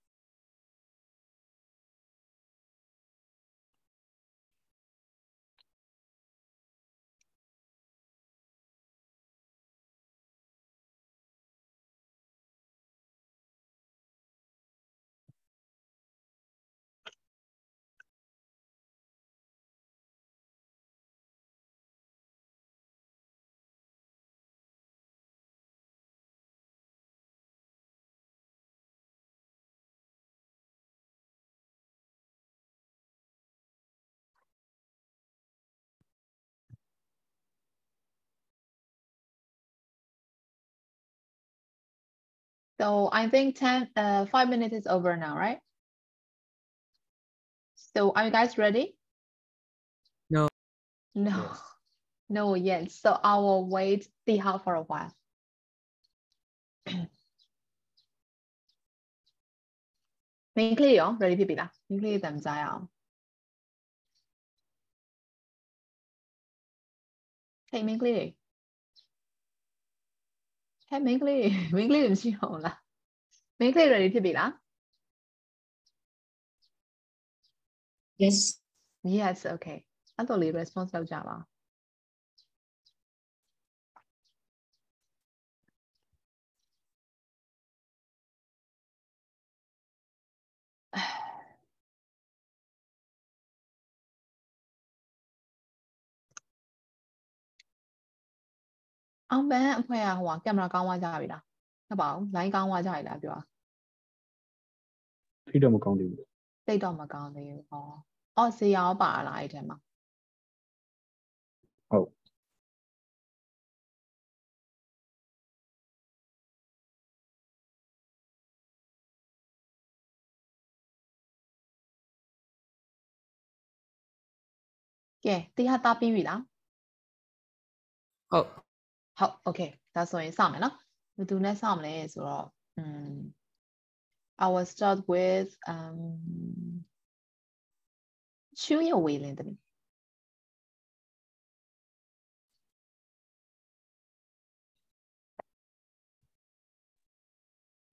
So I think 10, uh, five minutes is over now, right? So are you guys ready? No. No. Yes. No yet. So I will wait the half for a while. Mình clear rồi đi bị đã. Mình. Hey, mình. ဟဲ့မိန်းကလေးမိန်းကလေးတွေမရှိအောင်လားမိန်းကလေးတွေဖြစ်ပြီလား Yes yes okay အဲ့တော့လေး response လောက်ကြပါ အောင်ပန်းအဖွဲ့ကဟိုကကင်မရာကောင်းသွားကြပြီလားဟုတ်ပါဘူး line ကောင်းသွားကြပြီလားပြောထိတော့မကောင်းသေးဘူးတိတ်တော့မကောင်းသေးဘူးဟောအော်ဇေယျရောပါလားအဲ့ထဲမှာဟုတ်ကဲတရားသားပြီးပြီလားဟုတ် ဟုတ် okay ဒါဆိုရင်စမယ်နော်ဘယ်သူနဲ့စမလဲဆိုတော့ um I will start with um ချူရဝေးလင်းတမီး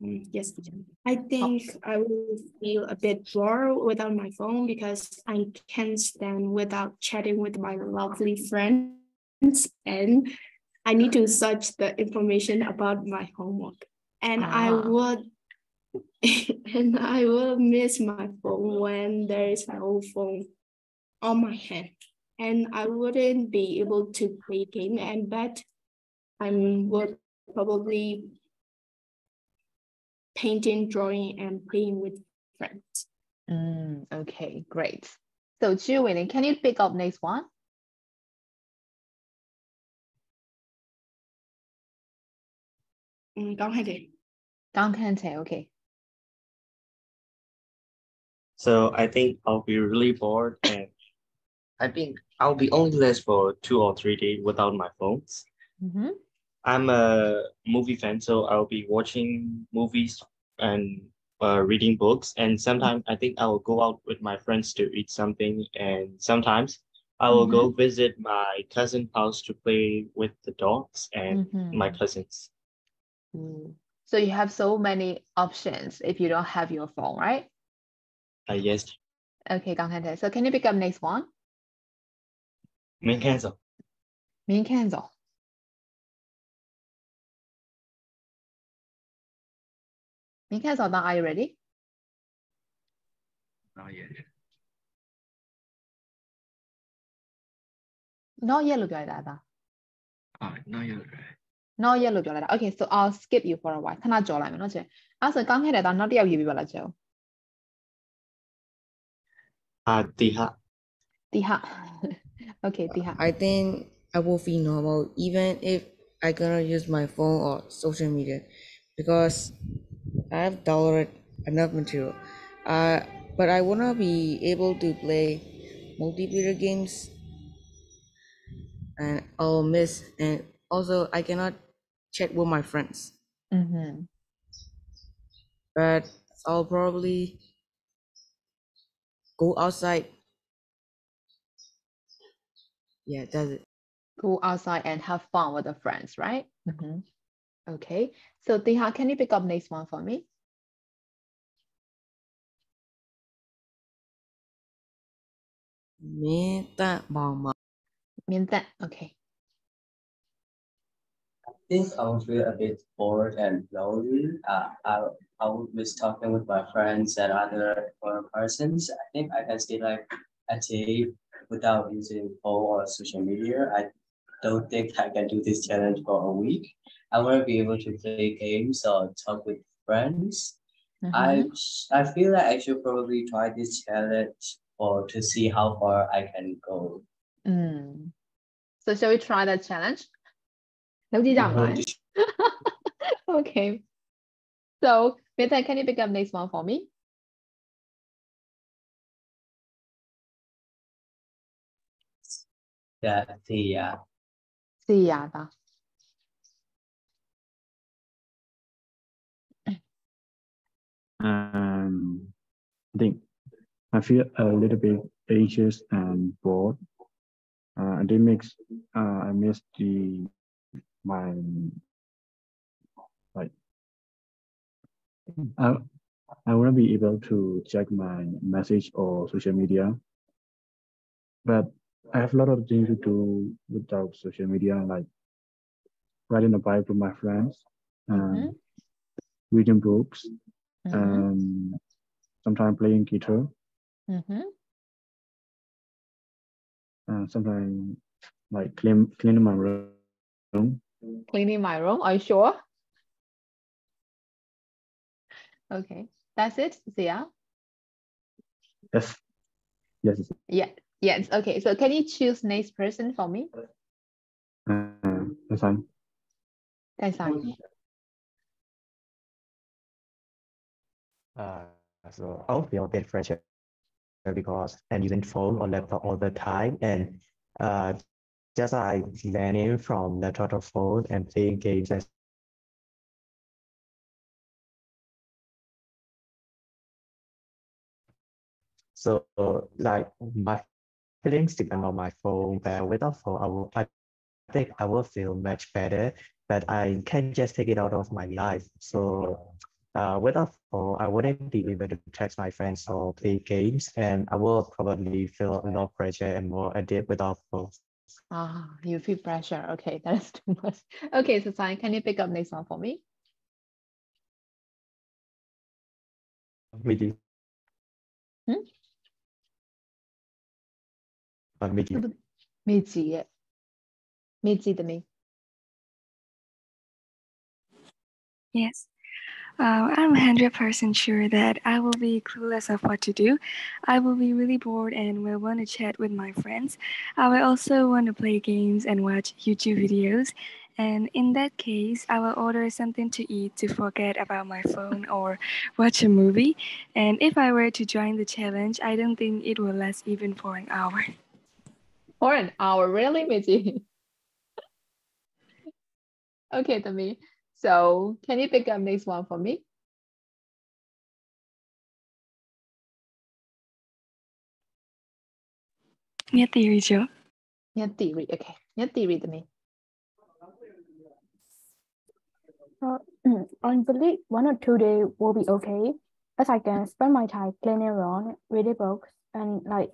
Mm, Yes, teacher. I think I will feel a bit bored without my phone because I can't stand without chatting with my lovely friends. And I need to search the information about my homework. And I Ah. would and I will miss my phone when there is no phone on my hand. And I wouldn't be able to play game and bet I would probably painting, drawing, and playing with friends. Mm, okay, great. So Chu can you pick up next one? 嗯，讲开睇。讲开睇，okay. So I think I'll be really bored, and I think I'll be only less for two or three days without my phones. Mm -hmm. I'm a movie fan, so I'll be watching movies and uh, reading books. And sometimes I think I will go out with my friends to eat something. And sometimes I will mm -hmm. go mm-hmm. visit my cousin's house to play with the dogs and mm -hmm. my cousins. Mm. So you have so many options if you don't have your phone, right? Uh, yes, Okay, Gang Kante. So can you pick up next one? main cancel. Min Kenzo. Min Kenzo, are you ready? not yet Not yet လို့ပြောလိုက်တာဒါ ah not yet Not yet လို့ပြောလိုက်တာ Okay, so I'll skip you for a while. ခဏကြော်လိုက်မယ်နော်ချေ။အဲ့ဆိုကောင်းခဲ့တယ်ဒါနောက်တစ်ယောက်ရေးပြပါလားချေ။ Uh, Tiha. တီဟာ Okay တီဟာ I think I will feel normal even if I cannot use my phone or social media because I have downloaded enough material. Uh, but I wanna be able to play multiplayer games and I'll miss and also I cannot chat with my friends. Mm-hmm. But I'll probably go outside. Yeah, that's it. Go outside and have fun with the friends, right? Mm-hmm. Okay. So Tiha, can you pick up next one for me? Minta mama. Minta. Okay. I think I would feel a bit bored and lonely. Uh, I, I would miss talking with my friends and other foreign persons. I think I can stay like a day without using phone or social media. I don't think I can do this challenge for a week. I want to be able to play games or talk with friends. I Mhm. sh- I feel like I should probably try this challenge or to see how far I can go. Mm. So shall we try that challenge? No, did not okay. So, Peter, can you pick up next one for me? The Tia, Thea. Um, I think I feel a little bit anxious and bored. Uh, I did mix, uh, I missed the my like I I want to be able to check my message or social media, but I have a lot of things to do without social media, like riding a bike with my friends, and reading books, Mhm. and sometimes playing guitar, Mhm. and sometimes like clean cleaning my room. Cleaning my room. Are you sure? Okay. That's it, Zia? Yes, yes, yes. Yeah. Yes. Okay. So can you choose next person for me? Uh, that's fine. That's fine. Uh, so I'll feel a bit pressure because I'm using phone or laptop all the time and uh, just like learning from laptop or phone and playing games as So like my feelings depend on my phone, but without phone, I will I think I will feel much better, but I can't just take it out of my life. So uh, without phone, I wouldn't be able to text my friends or play games, and I will probably feel a lot pressure and more addicted without phone. Ah, you feel pressure. Okay, that is too much. Okay, Sasan, can you pick up next one for me? Meeting. Hmm? Uh, meeting. Meiji, yeah. Meiji, the me. Yes. Uh, I'm 100% sure that I will be clueless of what to do. I will be really bored and will want to chat with my friends. I will also want to play games and watch YouTube videos. And in that case, I will order something to eat to forget about my phone or watch a movie. And if I were to join the challenge, I don't think it will last even for an hour. For an hour, really, Meiji? okay, Tami. So can you pick up next one for me? Nhất theory, Joe. Nhất theory. Okay. Nhất theory, Tami. Uh, I believe one or two days will be okay, as I can spend my time cleaning around, reading books, and like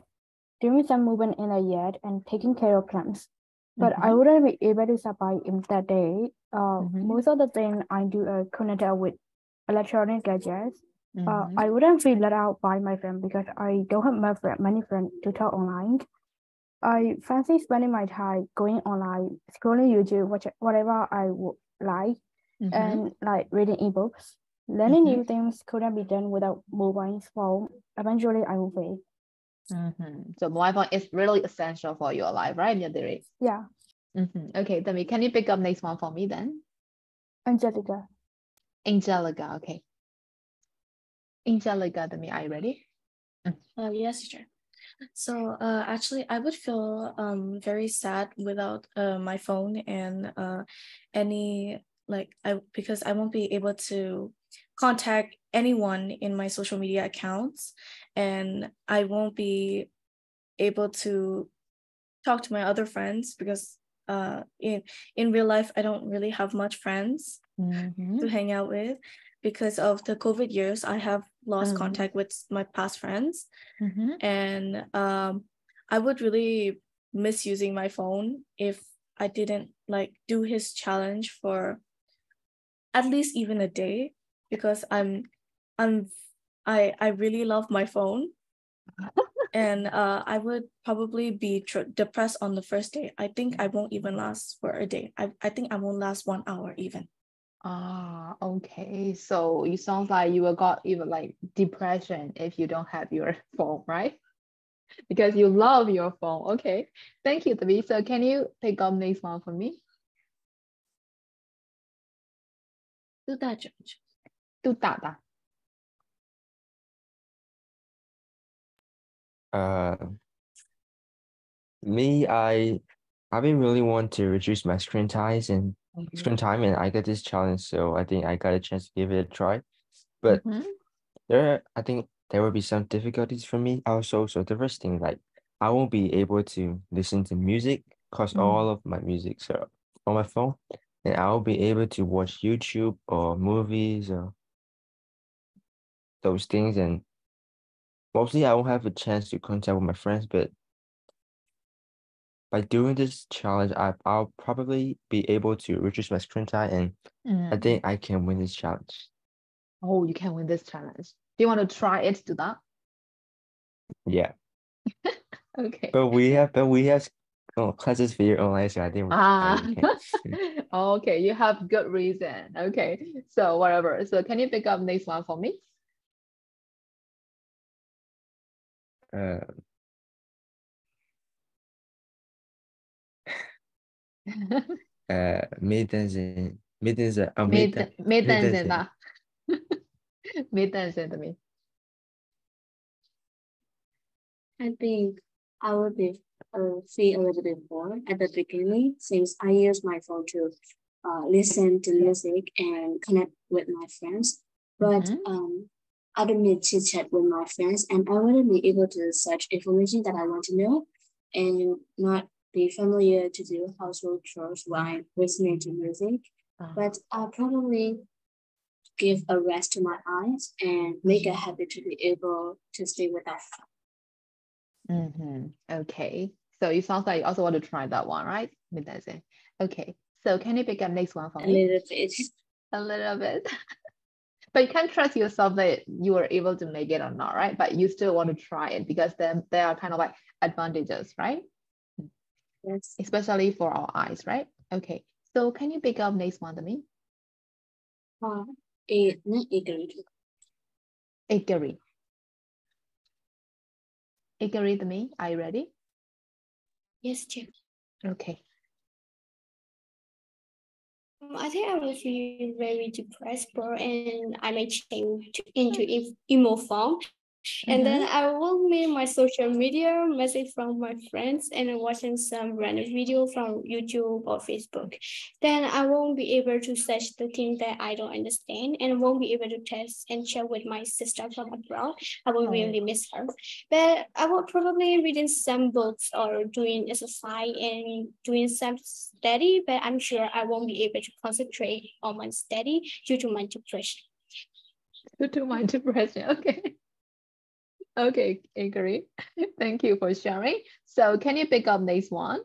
doing some movement in the yard and taking care of plants. But I Mhm. wouldn't be able to survive in that day. Uh, Mhm. most of the things I do are connected with electronic gadgets. Uh, Mhm. I wouldn't feel let out by my friend because I don't have my friend, many friends to talk online. I fancy spending my time going online, scrolling YouTube, watch whatever I would like, Mhm. and like reading ebooks. Learning Mhm. new things couldn't be done without mobile phone. Eventually, I will fail. Mhm. So mobile phone is really essential for your life, right, theory? Yeah, Mhm. Okay, Tami, can you pick up next one for me then? Angelica. Angelica, okay. Angelica, Tami, are you ready? Uh, yes, teacher. So uh, actually, I would feel um very sad without uh, my phone and uh, any like I because I won't be able to contact anyone in my social media accounts, and I won't be able to talk to my other friends because uh in in real life I don't really have much friends Mhm. to hang out with because of the COVID years. I have lost Oh. contact with my past friends Mhm. and um I would really miss using my phone if I didn't like do his challenge for at least even a day because I'm I'm I I really love my phone and uh I would probably be tr- depressed on the first day. I think I won't even last for a day. I I think I won't last one hour even. Ah, okay. So it sounds like you will got even like depression if you don't have your phone, right? Because you love your phone. Okay. Thank you, Tabi. So can you pick up next one for me? Do that, George. 杜大 Uh, me, I I've been really want to reduce my screen times and screen time, and I got this challenge, so I think I got a chance to give it a try. But Mhm. there, I think there will be some difficulties for me also. So the first thing, like I won't be able to listen to music because all of my musics are on my phone, and I'll be able to watch YouTube or movies or those things, and mostly I won't have a chance to contact with my friends, but by doing this challenge, I, I'll probably be able to reduce my screen time and I Mm. think I can win this challenge. Oh, you can win this challenge. Do you want to try it to that? Yeah. Okay. But we have but we have oh, classes for your online, so I think I Ah, okay, you have good reason. Okay, so whatever. So can you pick up next one for me? Uh, uh, Maidens Maidens uh, Mid Maiden mid Maidens 等吧，mid 等等的 mid。 I think I would be uh, feel a little bit bored at the beginning since I use my phone to uh, listen to music and connect with my friends. But Mhm. um, I don't need to chat with my friends, and I wouldn't be able to search information that I want to know, and not be familiar to do household chores while listening to music. But I'll probably give a rest to my eyes and make a habit to be able to stay with us. Mm-hmm. Okay. So it sounds like you also want to try that one, right? Okay. So can you pick up next one for A me? little bit. A little bit. but you can't trust yourself that you are able to make it or not, right? But you still want to try it because then there are kind of like advantages, right? Yes. Especially for our eyes, right? Okay. So can you pick up next one to me? Uh, a, not eagerly. Igari. Igari to me. Are you ready? Yes, Chip. Okay. Um, I think I will feel very depressed, and I may change into em- emo form. And then mm-hmm. I will make my social media message from my friends and watching some random video from YouTube or Facebook. Then I won't be able to search the thing that I don't understand and won't be able to test and share with my sister from abroad. I will oh. really miss her. But I will probably reading some books or doing exercise and doing some study, but I'm sure I won't be able to concentrate on my study due to my depression. Due to my depression. Okay. Okay, Igari. Thank you for sharing. So can you pick up next one?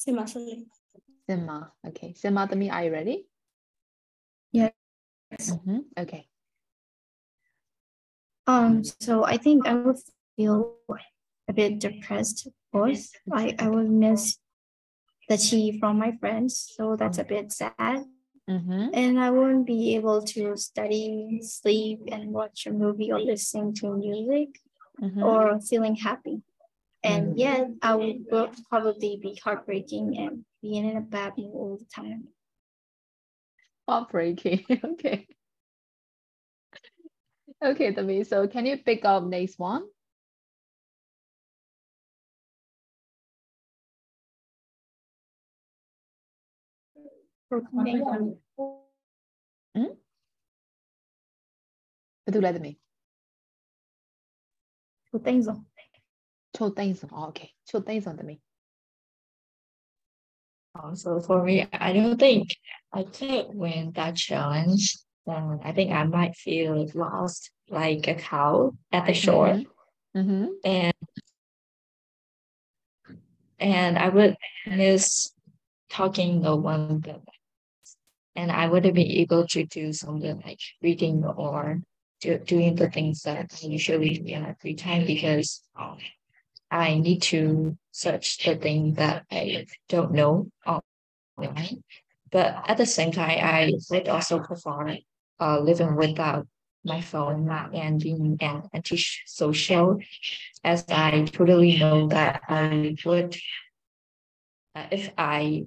Sima, sorry. Sima. Okay. Sima are you ready? Yes. Mhm, Okay. Um, so I think I would feel a bit depressed, of course. I, I will miss the tea from my friends, so that's a bit sad. Mm-hmm. And I won't be able to study, sleep, and watch a movie or listen to music Mhm. or feeling happy. And Mhm. yet I would will probably be heartbreaking and being in a bad mood all the time. Heartbreaking. Okay. Okay, Tami. So can you pick up next one? Betuládeme. do Tây Dũng. Chu Tây Dũng. Oh, okay. Chu Tây to me. Oh, so for me, I don't think I can win that challenge. Then I think I might feel lost like a cow at the shore. Mm -hmm. And and I would miss talking to one and I wouldn't be able to do something like reading or do, doing the things that I usually do in my free time because um, I need to search the thing that I don't know online. But at the same time, I would also prefer uh, living without my phone and being an antisocial, as I totally know that I would, uh, if I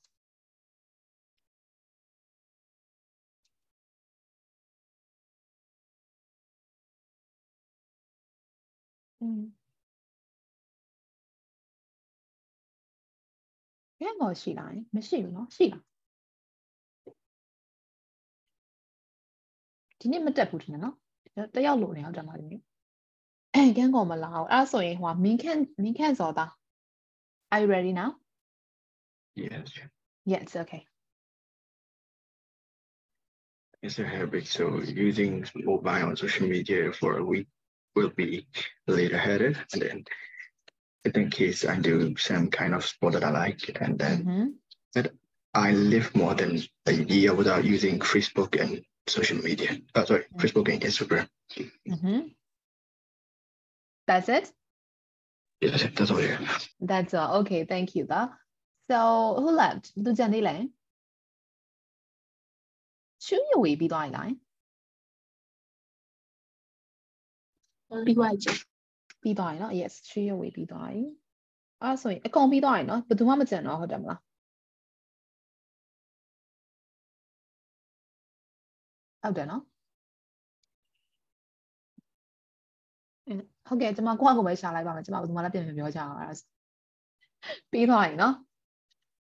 うん言語知らんမရှိဘူးနော်ရှိလားဒီနေ့မတက်ဘူးထင်တယ်နော်တယောက်လိုနေအောင်တက်မှာဒီနေ့အဲကန်းကောမလားအဲ့ဆိုရင်ဟိုမင်းခန့်မင်းခန့်စော်တာ Are you ready now? Yes. Yes, okay. It's a habit. so using mobile and social media for a week will be later headed. And then in case I do some kind of sport that I like, and then mm-hmm. that I live more than a year without using Facebook and social media. Oh, sorry, mm-hmm. Facebook and Instagram. Mm-hmm. That's it. Yes, that's all. Yeah. That's all. Okay, thank you. Da. So who left? Do Jandy Lane? Chu Yui be line line. ပြီးသွားပြီလား ပြီးသွားပြီ ပြီးသွားပြီเนาะ yes ရှူရဝေပြီးသွားပြီအဲ့ဒါဆိုရင်အကုန်ပြီးသွားပြီเนาะဘယ်သူမှမကျန်တော့ဟုတ်တယ်မလားဟုတ်တယ်เนาะအင်းဟုတ်ကဲ့ကျွန်မကိုယ့်အကိုပဲရှာလိုက်ပါမယ်ကျွန်မဘယ်သူမှလည်းပြန်မပြောကြအောင်အဲ့ဒါဆိုပြီးသွားပြီเนาะ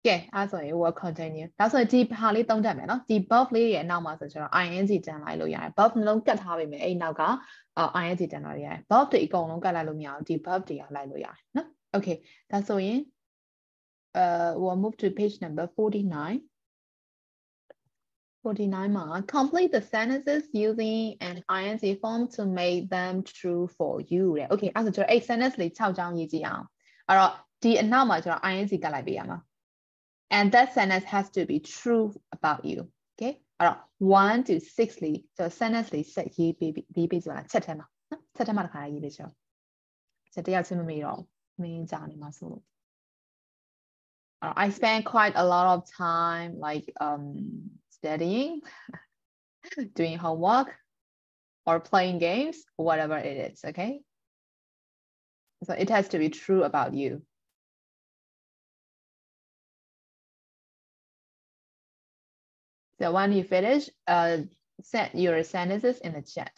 ကဲအဲဆိုရင် work continue နောက်ဆိုဒီဟာလေးတုံးတက်မယ်နော်ဒီ buff လေးရဲ့အနောက်မှာဆိုကျွန်တော် ing တန်လိုက်လို့ရတယ် buff နှလုံးကတ်ထားပြီမယ်အဲ့နောက်က ing တန်လိုက်ရတယ် buff တွေအကုန်လုံးကတ်လိုက်လို့မရဘူးဒီ buff တွေကလိုက်လို့ရတယ်နော် okay ဒါဆိုရင် uh we'll move to page number 49 49 မှာ complete the sentences using an ing form to make them true for you တဲ့ okay အဲ့ဆိုကျွန်တော်အဲ့ sentence လေး6ချောင်းရေးကြည့်အောင်အဲ့တော့ဒီအနောက်မှာကျွန်တော် ing ကတ်လိုက်ပေးရမှာ and that sentence has to be true about you okay အဲ့တော့1 to 6လေးကျွန်တော် sentence လေးဆက်ရေးပေးရေးပေးကြပါလားချက်ထဲမှာနော်ချက်ထဲမှာတစ်ခါရေးပေးချင်ချက်တယောက်ချင်းမမေ့တော့မင်းကြာနေမှာဆိုလို့ Uh, I spend quite a lot of time like um studying, doing homework, or playing games, whatever it is, okay? So it has to be true about you. So when you finish, uh, send your sentences in the chat.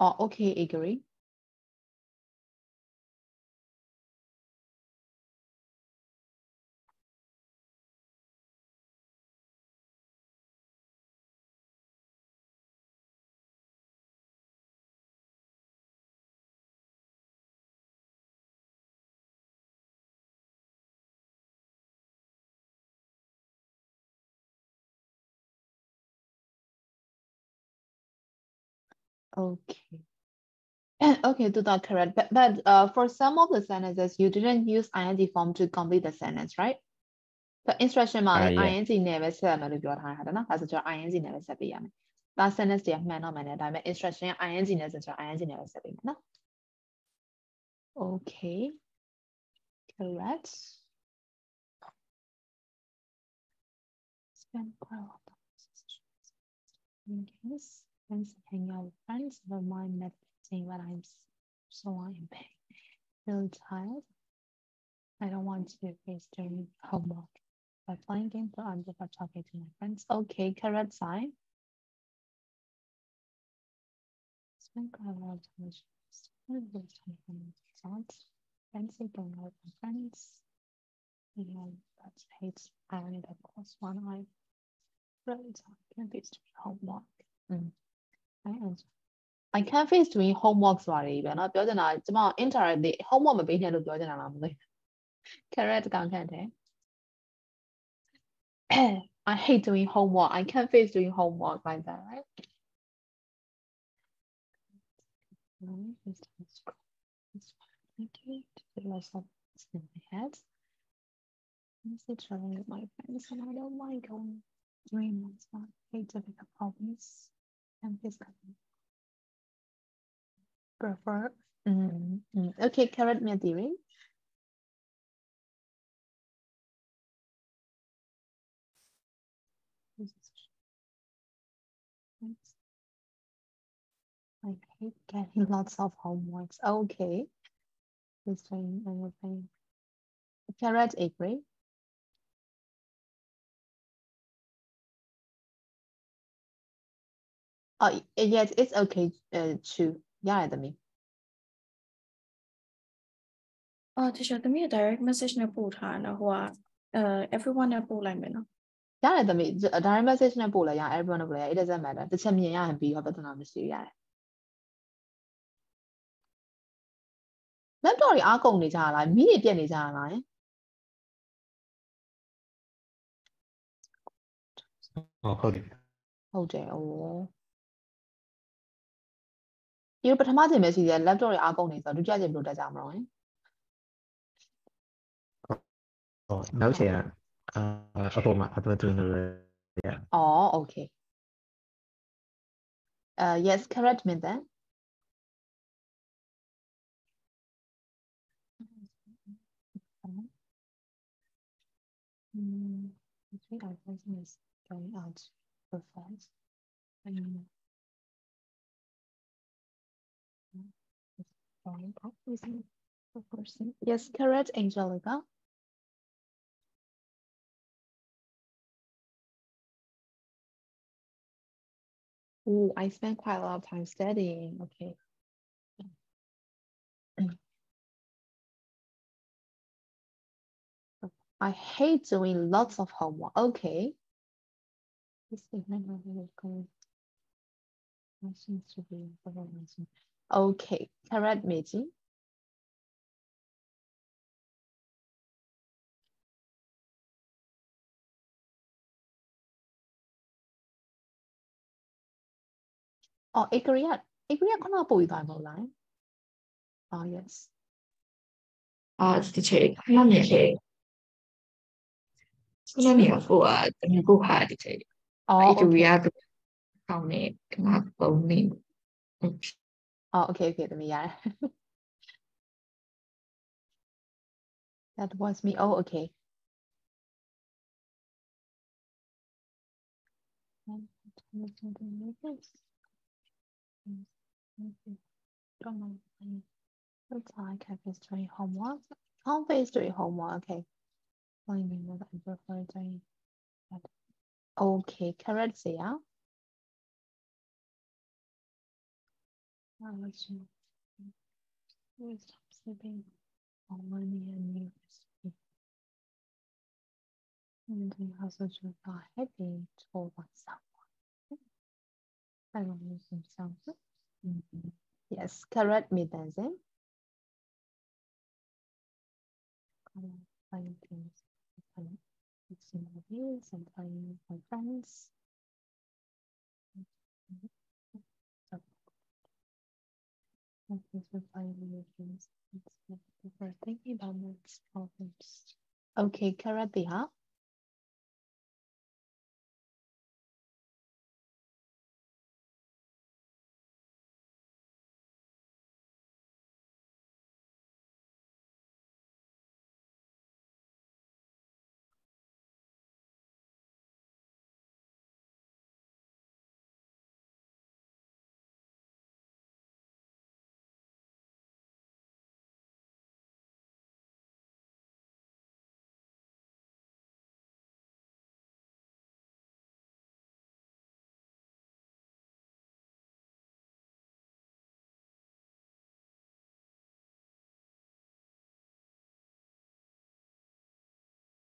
Oh, okay, agree. Okay. Okay, do that correct. But, but uh, for some of the sentences, you didn't use ing form to complete the sentence, right? The instruction မှာ Ah, လေ yeah. ing နဲ့ပဲဆက်ရမယ်လို့ပြောထားတာနော်။ဒါဆိုကျွန်တော် ing နဲ့ပဲဆက်ပေးရမယ်။ဒါ sentence တွေကမှန်တော့မှန်တယ်ဒါပေမဲ့ instruction က ing နဲ့ဆိုကျွန်တော် ing နဲ့ပဲဆက်ပေးမယ်နော်။ Okay. Correct. Spend quite a lot of in case friends hang out with friends, never mind meditating when I'm so I'm pain. Feel tired. I don't want to face doing homework. By playing games or I'm just talking to my friends. Okay, correct sign. Spend quite a lot of time with of thoughts. Fancy going out with friends. You know, that's hates irony that course one eye. Really tired. Can't face doing homework. Mm. I answer. I can't face doing homework ဆိုတာတွေပဲเนาะပြောချင်တာကကျမ interact တွေ homework မပေးနဲ့လို့ပြောချင်တာလားမသိဘူး correct ကောင်းခံတယ် I hate doing homework I can't face doing homework like that right No, it's just scroll. It's fine. Okay, to put myself in my head. I'm still traveling with my friends and I don't mind going doing my stuff. Hate to pick up hobbies and this kind of prefer. Mm, mm. Okay, correct me theory. I hate getting lots of homeworks. Okay. This thing everything. Correct agree. Oh, y- yes, it's okay uh, to. Yeah, the me. အော်တခြားသမီးက direct message နဲ့ပို့ထားတာနော်ဟိုကအဲ everyone နဲ့ပို့လိုက်မယ်နော်ရတယ်သမီး direct message နဲ့ပို့လိုက်ရ everyone နဲ့ပို့လိုက်ရ it doesn't matter တစ်ချက်မြင်ရရင်ပြီးတော့ပြဿနာမရှိဘူးရတယ် laptop တွေအားကုန်နေကြလားမီးတွေပြတ်နေကြလားယင် Oh, hold it. ဟုတ်တယ်ဩ ဒီလိုပထမချိန်ပဲရှိသေးတယ် laptop တွေအားကုန်နေဆိုတော့ဒုတိယချိန်ဘယ်လိုတက်ကြမလို့ယင် Oh, nói chuyện à, ở bộ mặt ở trường rồi. Yeah. อ๋อ okay uh yes correct မြင်တယ် Mm, the three our person is going out for fast. Going out with the person. Yes, correct, Angelica. Oh, I spent quite a lot of time studying. Okay. I hate doing lots of homework. Okay. This really going to be. Okay, correct, Meiji. Oh, Ikaria. Ikaria ခုနပို့ပြီးသွားမဟုတ်လား Oh, yes. အာဒီချေခဏနေလေခဏနေကိုอ่ะတမျိုးကိုဟာဒီချေ Oh, အဲ့ဒီ okay. ရကောင်းနေခဏပုံနေ Oh, okay, okay, let me yeah. That was me. Oh, okay. Looks like I was doing homework. Can't doing homework. Okay. Okay, correct, yeah. You. Please stop sleeping on money and recipe. And you also just are happy told by someone. I will use some sounds. Mhm. Yes, correct me, Daisy. Playing games, playing fixing movies, and playing with my friends. So, playing video games. It's for thinking about maths problems. Okay,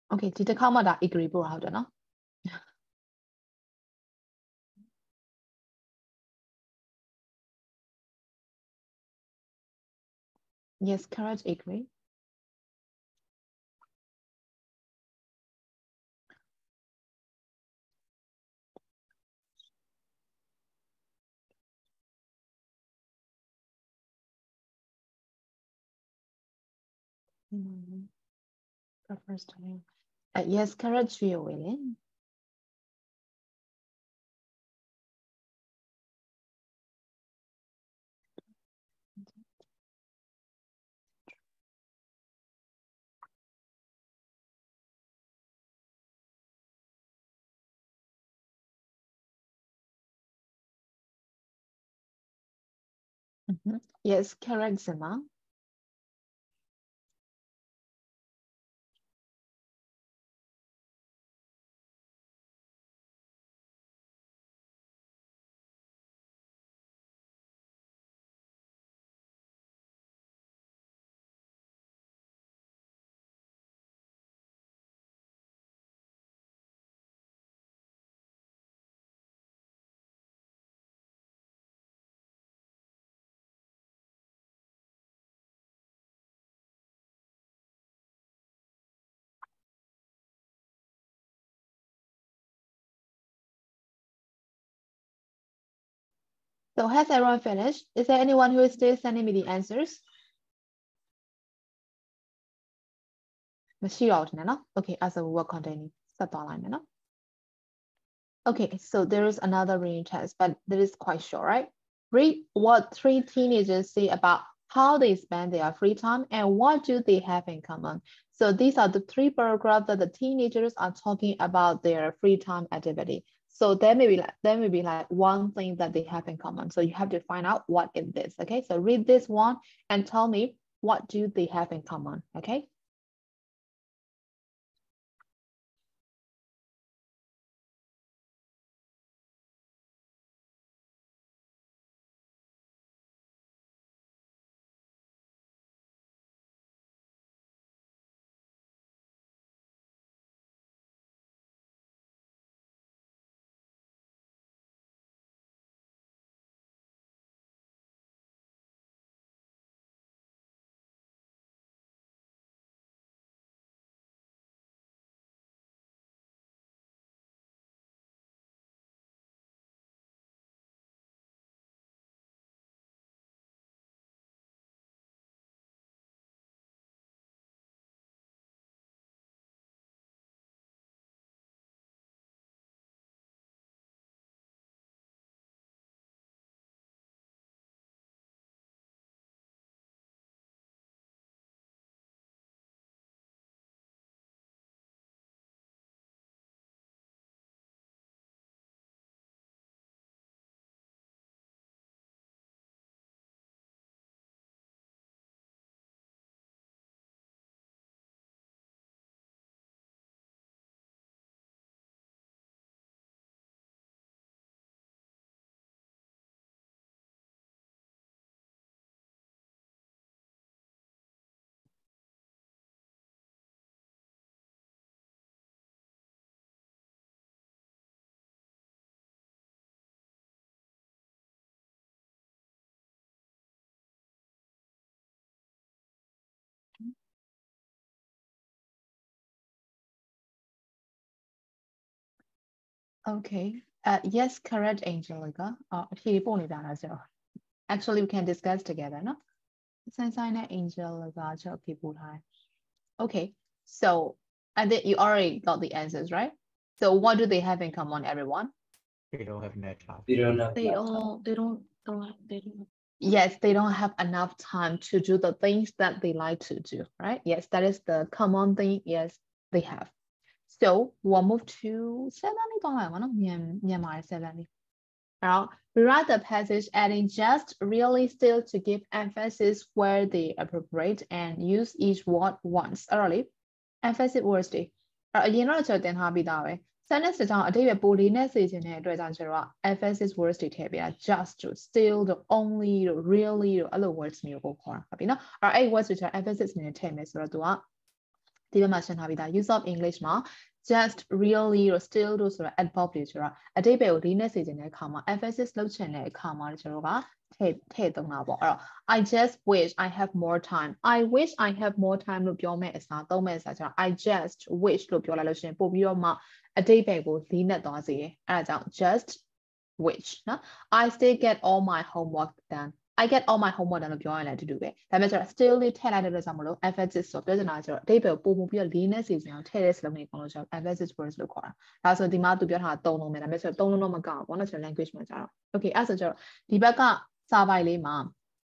correct, huh? Okay ဒီတစ်ခေါက်မှဒါ agree ပို့တာဟုတ်တယ်နော် Yes correct agree Mm, prefers to Uh, yes, Caraccio Willing. Mm -hmm. Yes, Karak Zema. So has everyone finished? Is there anyone who is still sending me the answers? မရှိတော့ဘူးထင်တယ်နော် Okay အဲ့ဆို work continue ဆက်သွားလိုက်မယ်နော် Okay, so there is another reading test, but that is quite short, right? Read what three teenagers say about how they spend their free time and what do they have in common. So these are the three paragraphs that the teenagers are talking about their free time activity. So there may be like there may be like one thing that they have in common. So you have to find out what is this. Okay, so read this one and tell me what do they have in common. Okay. Okay. Uh, yes, correct, Angelica. Uh, Actually, we can discuss together, no? 선생님, Angelica Okay, so I think you already got the answers, right? So what do they have in common, everyone? They don't have enough time. They don't have. They all they don't don't have, they don't. Yes, they don't have enough time to do the things that they like to do, right? Yes, that is the common thing. Yes, they have. so we'll move to seven လေးသွားလိုက်ပါနော်မြန်မြန်ပါတယ် seven လေးအဲ့တော့ we write the passage adding just really still to give emphasis where they appropriate and use each word once အဲ့တော့လေ emphasis words တွေအဲ့တော့အရင်တော့ကျွန်တော်တင်ထားပြီးသားပဲ sentence တစ်ကြောင်းအတိတ်ပဲပိုလေးနဲ့စေချင်တဲ့အတွက်ကြောင့်ကျွန်တော်က emphasis words တွေထည့်ပေးတာ just တို့ still တို့ only တို့ really တို့အဲ့လို words မျိုးကိုခေါ်တာဟုတ်ပြီနော်အဲ့တော့အဲ့ words တွေကျွန်တော် emphasis အနေနဲ့ထည့်မယ်ဆိုတော့သူက ဒီဘက်မှာရှင်းထားပြီးသား use of english မှာ just really တို့ still တို့ဆိုတော့ adverb တွေဆိုတော့အတိတ်ပဲကိုလေးနဲ့စေချင်တဲ့အခါမှာ emphasis လုပ်ချင်တဲ့အခါမှာကျွန်တော်ကထည့်ထည့်သုံးတာပေါ့အဲ့တော့ I just wish I have more time I wish I have more time လို့ပြောမဲ့အစားသုံးမဲ့အစားကျတော့ I just wish လို့ပြောလိုက်လို့ရှိရင်ပို့ပြီးတော့မှအတိတ်ပဲကိုလေးနဲ့သွားစေတယ်အဲ့ဒါကြောင့် just wish နော် I still get all my homework done I get all my homework done လို့ပြောရင်လည်းအတူတူပဲဒါပေမဲ့ကျတော့ still လေးထည့်လိုက်တဲ့အတွက်ကြောင့်မလို့ emphasis ဆိုပြောချင်တာကျတော့အတိတ်ပဲကိုပုံပုံပြီးတော့လေးနဲ့စီစဉ်အောင်ထည့်တဲ့စလုံးတွေအကုန်လုံးကျတော့ emphasis words လို့ခေါ်တာဒါဆိုဒီမှာသူပြောထားတာ၃လုံးပဲဒါပေမဲ့ဆိုတော့၃လုံးတော့မကောက်ဘူးပေါ့နော်ကျွန်တော် language မှာကျတော့ okay အဲ့ဆိုကျတော့ဒီဘက်ကစာပိုင်လေးမှာ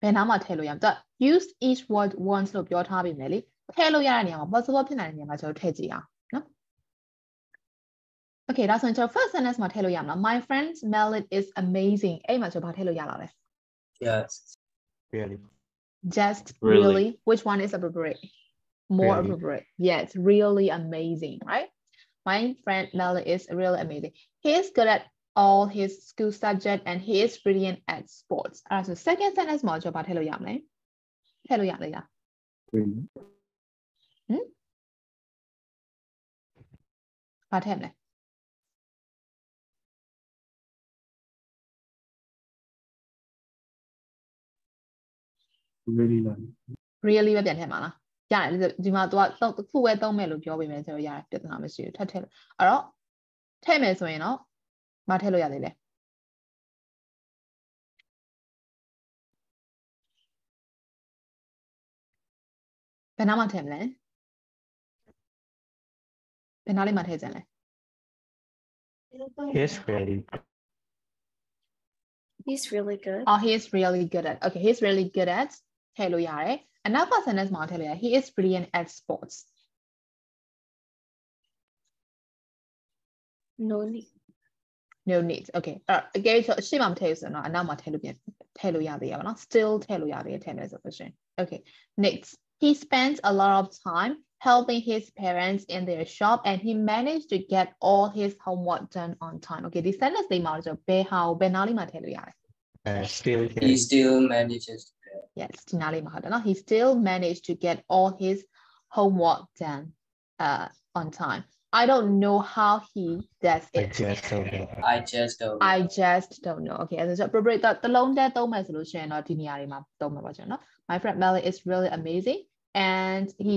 ဘယ်နားမှာထည့်လို့ရမလဲသူက use each word once လို့ပြောထားပြီမယ်လေထည့်လို့ရတဲ့နေရာမှာ possible ဖြစ်နိုင်တဲ့နေရာမှာကျွန်တော်ထည့်ကြည့်အောင်နော် Okay ဒါဆိုရင်ကျွန်တော် first sentence မှာထည့်လို့ရမလား My friend's mallet is amazing အဲ့မှာကျွန်တော်ဘာထည့်လို့ရလားလဲ Yes. Really. Just really. really. Which one is appropriate? More really. appropriate. Yes, really amazing, right? My friend Mel is really amazing. He is good at all his school subject and he is brilliant at sports. All right, so second sentence module cho hello thay hello giọng đấy. Thay đổi giọng Really? ဟမ်ဘာထည့်မလဲ Really like. really ပဲပြန်ထည့်မှာလားရတယ်ဒီမှာ तू ကတော့တစ်ခုပဲသုံးမယ်လို့ပြောပေးမယ်ဆိုတော့ရတယ်ပြဿနာမရှိဘူးထပ်ထည့်လို့အဲ့တော့ထည့်မယ်ဆိုရင်တော့မထည့်လို့ရသေးလဲဘယ်နားမှာထည့်မလဲဘယ်နားလေးမှာထည့်ကြလဲ He's really He's really good. Oh, he is really good at. Okay, he's really good at ထည့်လို့ရတယ်။ another sentence မှာထည့်လို့ရတယ် He is brilliant at sports. No need. No need. Okay. အဲ့တော့အကယ်၍ဆိုအရှိမမထည့်ဘူးဆိုတော့အနောက်မှာထည့်လို့ပြန်ထည့်လို့ရသေးရပါတော့။ Still ထည့်လို့ရသေးတယ်ထည့်မယ်ဆိုလို့ရှိရင် Okay. Next. He spends a lot of time helping his parents in their shop and he managed to get all his homework done on time. Okay, ဒီ sentence လေးမှာတော့ဘယ်ဟာကိုဘယ်နားလေးမှာထည့်လို့ရလဲ uh, still He here. still manages to get Yes, Tinali Mahadana. He still managed to get all his homework done uh, on time. I don't know how he does I it. just don't know. I just don't I just don't know. Okay, as a appropriate တလုံးတည်းသုံးမယ်ဆိုလို့ရှိရင်တော့ဒီနေရာတွေမှာသုံးမှာပါကျွန်တော်နော် My friend Melly is really amazing and he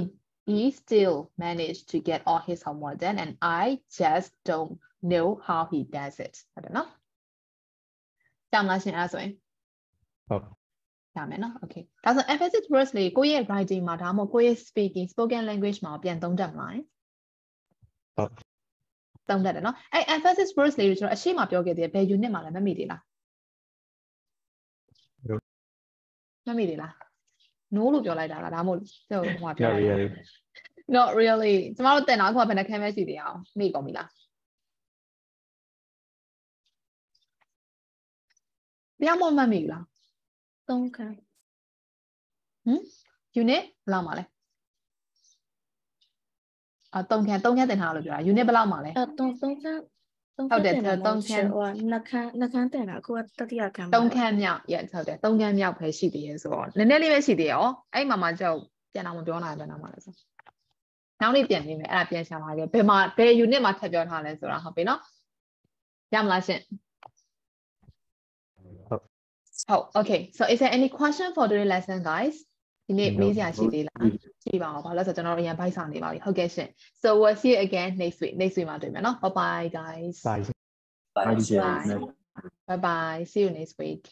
he still managed to get all his homework done and I just don't know how he does it. I don't know. ကြောင်လားရှင်အဲ့ဒါဆိုရင် ဟုတ် ရမယ်နော် okay ဒါဆို emphasis words လေးကိုယ့်ရဲ့ writing မှာဒါမှမဟုတ်ကိုယ့်ရဲ့ speaking spoken language မှာပြန်သုံးတတ်မလားဟုတ်သုံးတတ်တယ်နော်အဲ့ emphasis words လေးကိုကျွန်တော်အရှိမပြောခဲ့သေးတယ်ဘယ် unit မှာလဲမမိသေးလားမမိသေးလား no လို့ပြောလိုက်တာလားဒါမှမဟုတ်ကျွန်တော်ဟိုမှာပြော Not လိုက်တာ really. not really ကျမတို့တင်တော့အခုကဘယ်နှခန်းပဲရှိသေးအောင်မိကုန်ပြီလားတရားမမတ်မိဘူးလား သုံးခန်းဟမ် unit ဘယ်လောက်မှာလဲအာ3ခန်း3ခန်းတင်ထားလို့ပြောတာ unit ဘယ်လောက်မှာလဲအဲသုံးသုံးခန်းသုံးခဟုတ်န်းတယ်တင်တာသုံးခန်းဟိုကနှစ်ခန်းနှစ်ခန်းတင်တာအခုကတတိယခန်း3ခန်းမြောက် yes ဟုတ်တယ်3ခန်းမြောက်ပဲရှိသေးရဲ့ဆိုတော့နည်းနည်းလေးပဲရှိသေးရောအဲ့မှာမှကြောက်ပြန်တော့မပြောနိုင်ဘယ်နာမှာလဲဆိုနောက်နေ့ပြန်နေမယ်အဲ့ဒါပြန်ရှာလာခဲ့ဘယ်မှာဘယ် unit မှာထပ်ပြောထားလဲဆိုတာဟုတ်ပြီနော်ရမလားရှင့်ဟုတ် ဟုတ် okay so is there any question for today's lesson guys ဒီနေ့ No. မေးစရာရှိသေးလားကြည့်ပါဦးဘာလို့လဲဆိုတော့ကျွန်တော်တို့အရင်ဘိုက်ဆောင်နေပါပြီဟုတ်ကဲ့ရှင် so we'll see you again next week next week မှာတွေ့မယ်နော် bye bye guys Bye. Bye, DJ. Bye. Nice- Bye bye. See you next week.